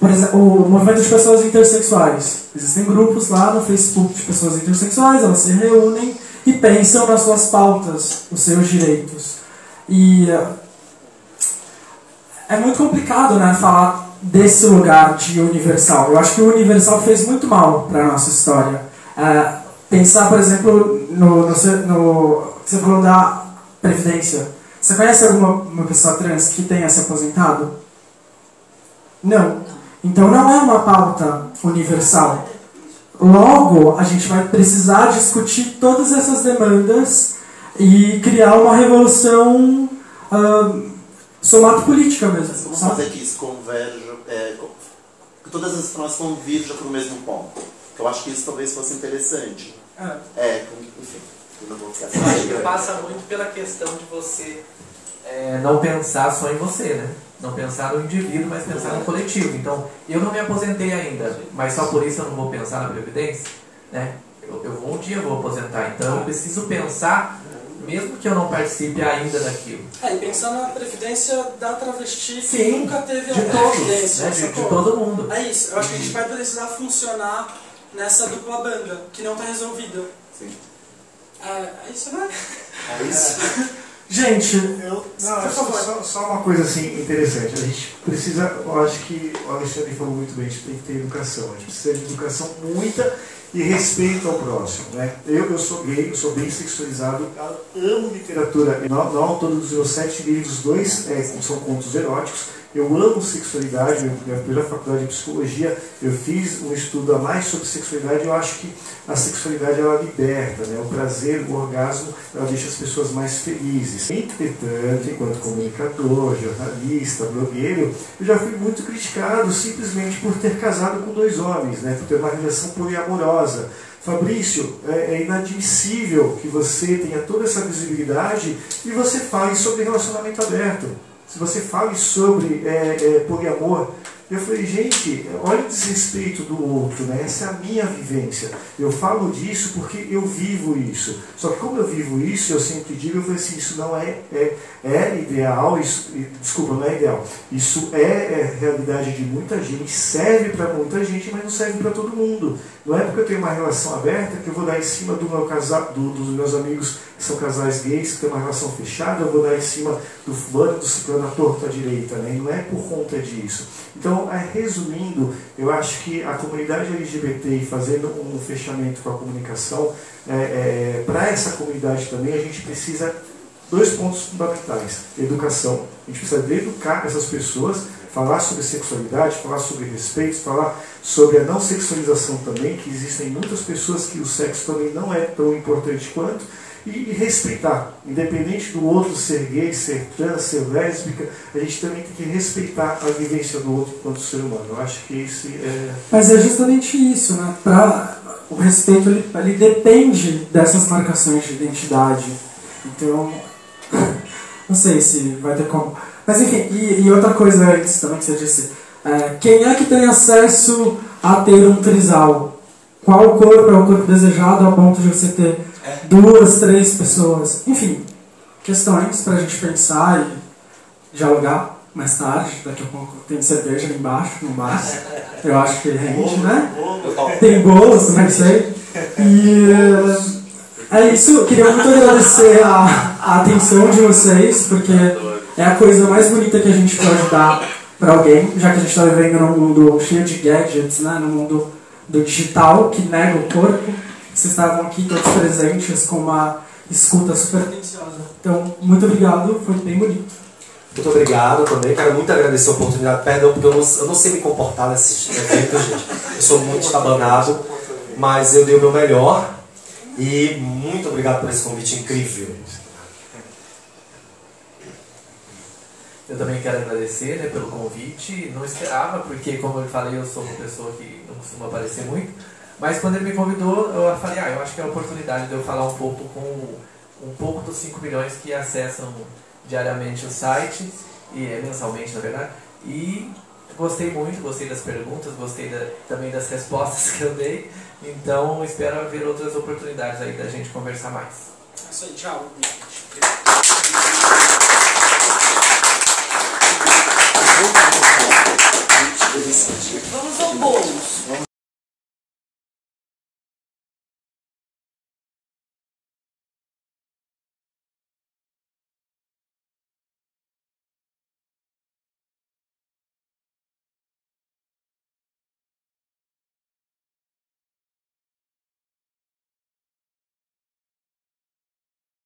Exemplo, o movimento de pessoas intersexuais. Existem grupos lá no Facebook de pessoas intersexuais, elas se reúnem e pensam nas suas pautas, os seus direitos. E eh, é muito complicado né, falar desse lugar de universal. Eu acho que o universal fez muito mal para a nossa história. É, pensar, por exemplo, no, no, no você falou da previdência. Você conhece alguma uma pessoa trans que tenha se aposentado? Não. Então não é uma pauta universal. Logo, a gente vai precisar discutir todas essas demandas e criar uma revolução ah, somato política mesmo. Vamos sabe? fazer que isso converja, é, que todas as informações convirjam para o mesmo ponto. Eu acho que isso talvez fosse interessante. É. É, com- enfim. Eu não vou ficar Eu acho que passa muito pela questão de você é, não pensar só em você, né? Não pensar no indivíduo, mas pensar no coletivo. Então, eu não me aposentei ainda, mas só por isso eu não vou pensar na Previdência, né? Eu, eu vou, um dia eu vou aposentar, então eu preciso pensar, mesmo que eu não participe ainda daquilo. É, e pensar na previdência da travesti que Sim, nunca teve de a todos, previdência. né, de- de todo mundo. É isso, eu acho que a gente vai precisar funcionar nessa dupla banda, que não está resolvida. Sim. É, é isso, né? É isso. <laughs> Gente, eu. Não, só, só, só uma coisa assim interessante. A gente precisa, eu acho que o Alexandre falou muito bem, a gente tem que ter educação. A gente precisa de educação muita e respeito ao próximo. Né? Eu, eu sou gay, eu sou bem sexualizado, amo literatura. No autor dos meus sete livros, dois é, são contos eróticos. Eu amo sexualidade, minha primeira faculdade de psicologia, eu fiz um estudo a mais sobre sexualidade. Eu acho que a sexualidade ela liberta, né? o prazer, o orgasmo, ela deixa as pessoas mais felizes. Entretanto, enquanto comunicador, jornalista, blogueiro, eu já fui muito criticado simplesmente por ter casado com dois homens, né? por ter uma relação poliamorosa. Fabrício, é, é inadmissível que você tenha toda essa visibilidade e você fale sobre relacionamento aberto se você fale sobre é, é, poliamor, eu falei, gente, olha o desrespeito do outro, né? essa é a minha vivência. Eu falo disso porque eu vivo isso. Só que como eu vivo isso, eu sempre digo, eu falei assim, isso não é, é, é ideal, isso, desculpa, não é ideal. Isso é, é realidade de muita gente, serve para muita gente, mas não serve para todo mundo. Não é porque eu tenho uma relação aberta que eu vou dar em cima do meu casa, do, dos meus amigos que são casais gays, que têm uma relação fechada, eu vou dar em cima do fulano, do ciclano à torta à direita. Né? Não é por conta disso. Então, é, resumindo, eu acho que a comunidade LGBT, fazendo um fechamento com a comunicação, é, é, para essa comunidade também, a gente precisa dois pontos fundamentais. Educação. A gente precisa educar essas pessoas, falar sobre sexualidade, falar sobre respeito, falar sobre a não sexualização também, que existem muitas pessoas que o sexo também não é tão importante quanto, e, respeitar. Independente do outro ser gay, ser trans, ser lésbica, a gente também tem que respeitar a vivência do outro quanto ser humano. Eu acho que esse é. Mas é justamente isso, né? Pra, o respeito ele, ele depende dessas marcações de identidade. Então, <laughs> não sei se vai ter como. Mas enfim, e, e outra coisa antes também que você disse: é, quem é que tem acesso a ter um trisal? Qual corpo é o corpo desejado a ponto de você ter duas, três pessoas? Enfim, questões para a gente pensar e dialogar mais tarde. Daqui a pouco tem cerveja ali embaixo, no bar. Eu acho que rende, né? Tem bolos, também sei. E é isso, eu queria muito agradecer a, a atenção de vocês, porque é a coisa mais bonita que a gente pode dar para alguém, já que a gente está vivendo num mundo cheio de gadgets, né? num mundo do digital que nega o corpo. Vocês estavam aqui todos presentes com uma escuta super atenciosa. Então, muito obrigado, foi bem bonito. Muito obrigado também. Quero muito agradecer a oportunidade. Perdão, porque eu não, eu não sei me comportar nesses eventos, gente. Eu sou muito estabanado, mas eu dei o meu melhor. E muito obrigado por esse convite incrível. Eu também quero agradecer né, pelo convite. Não esperava, porque, como eu falei, eu sou uma pessoa que não costuma aparecer muito. Mas quando ele me convidou, eu falei, ah, eu acho que é a oportunidade de eu falar um pouco com um pouco dos 5 milhões que acessam diariamente o site, e é mensalmente, na verdade. E gostei muito, gostei das perguntas, gostei da, também das respostas <laughs> que eu dei. Então, espero haver outras oportunidades aí da gente conversar mais. É isso aí, tchau. Vamos ao bolo.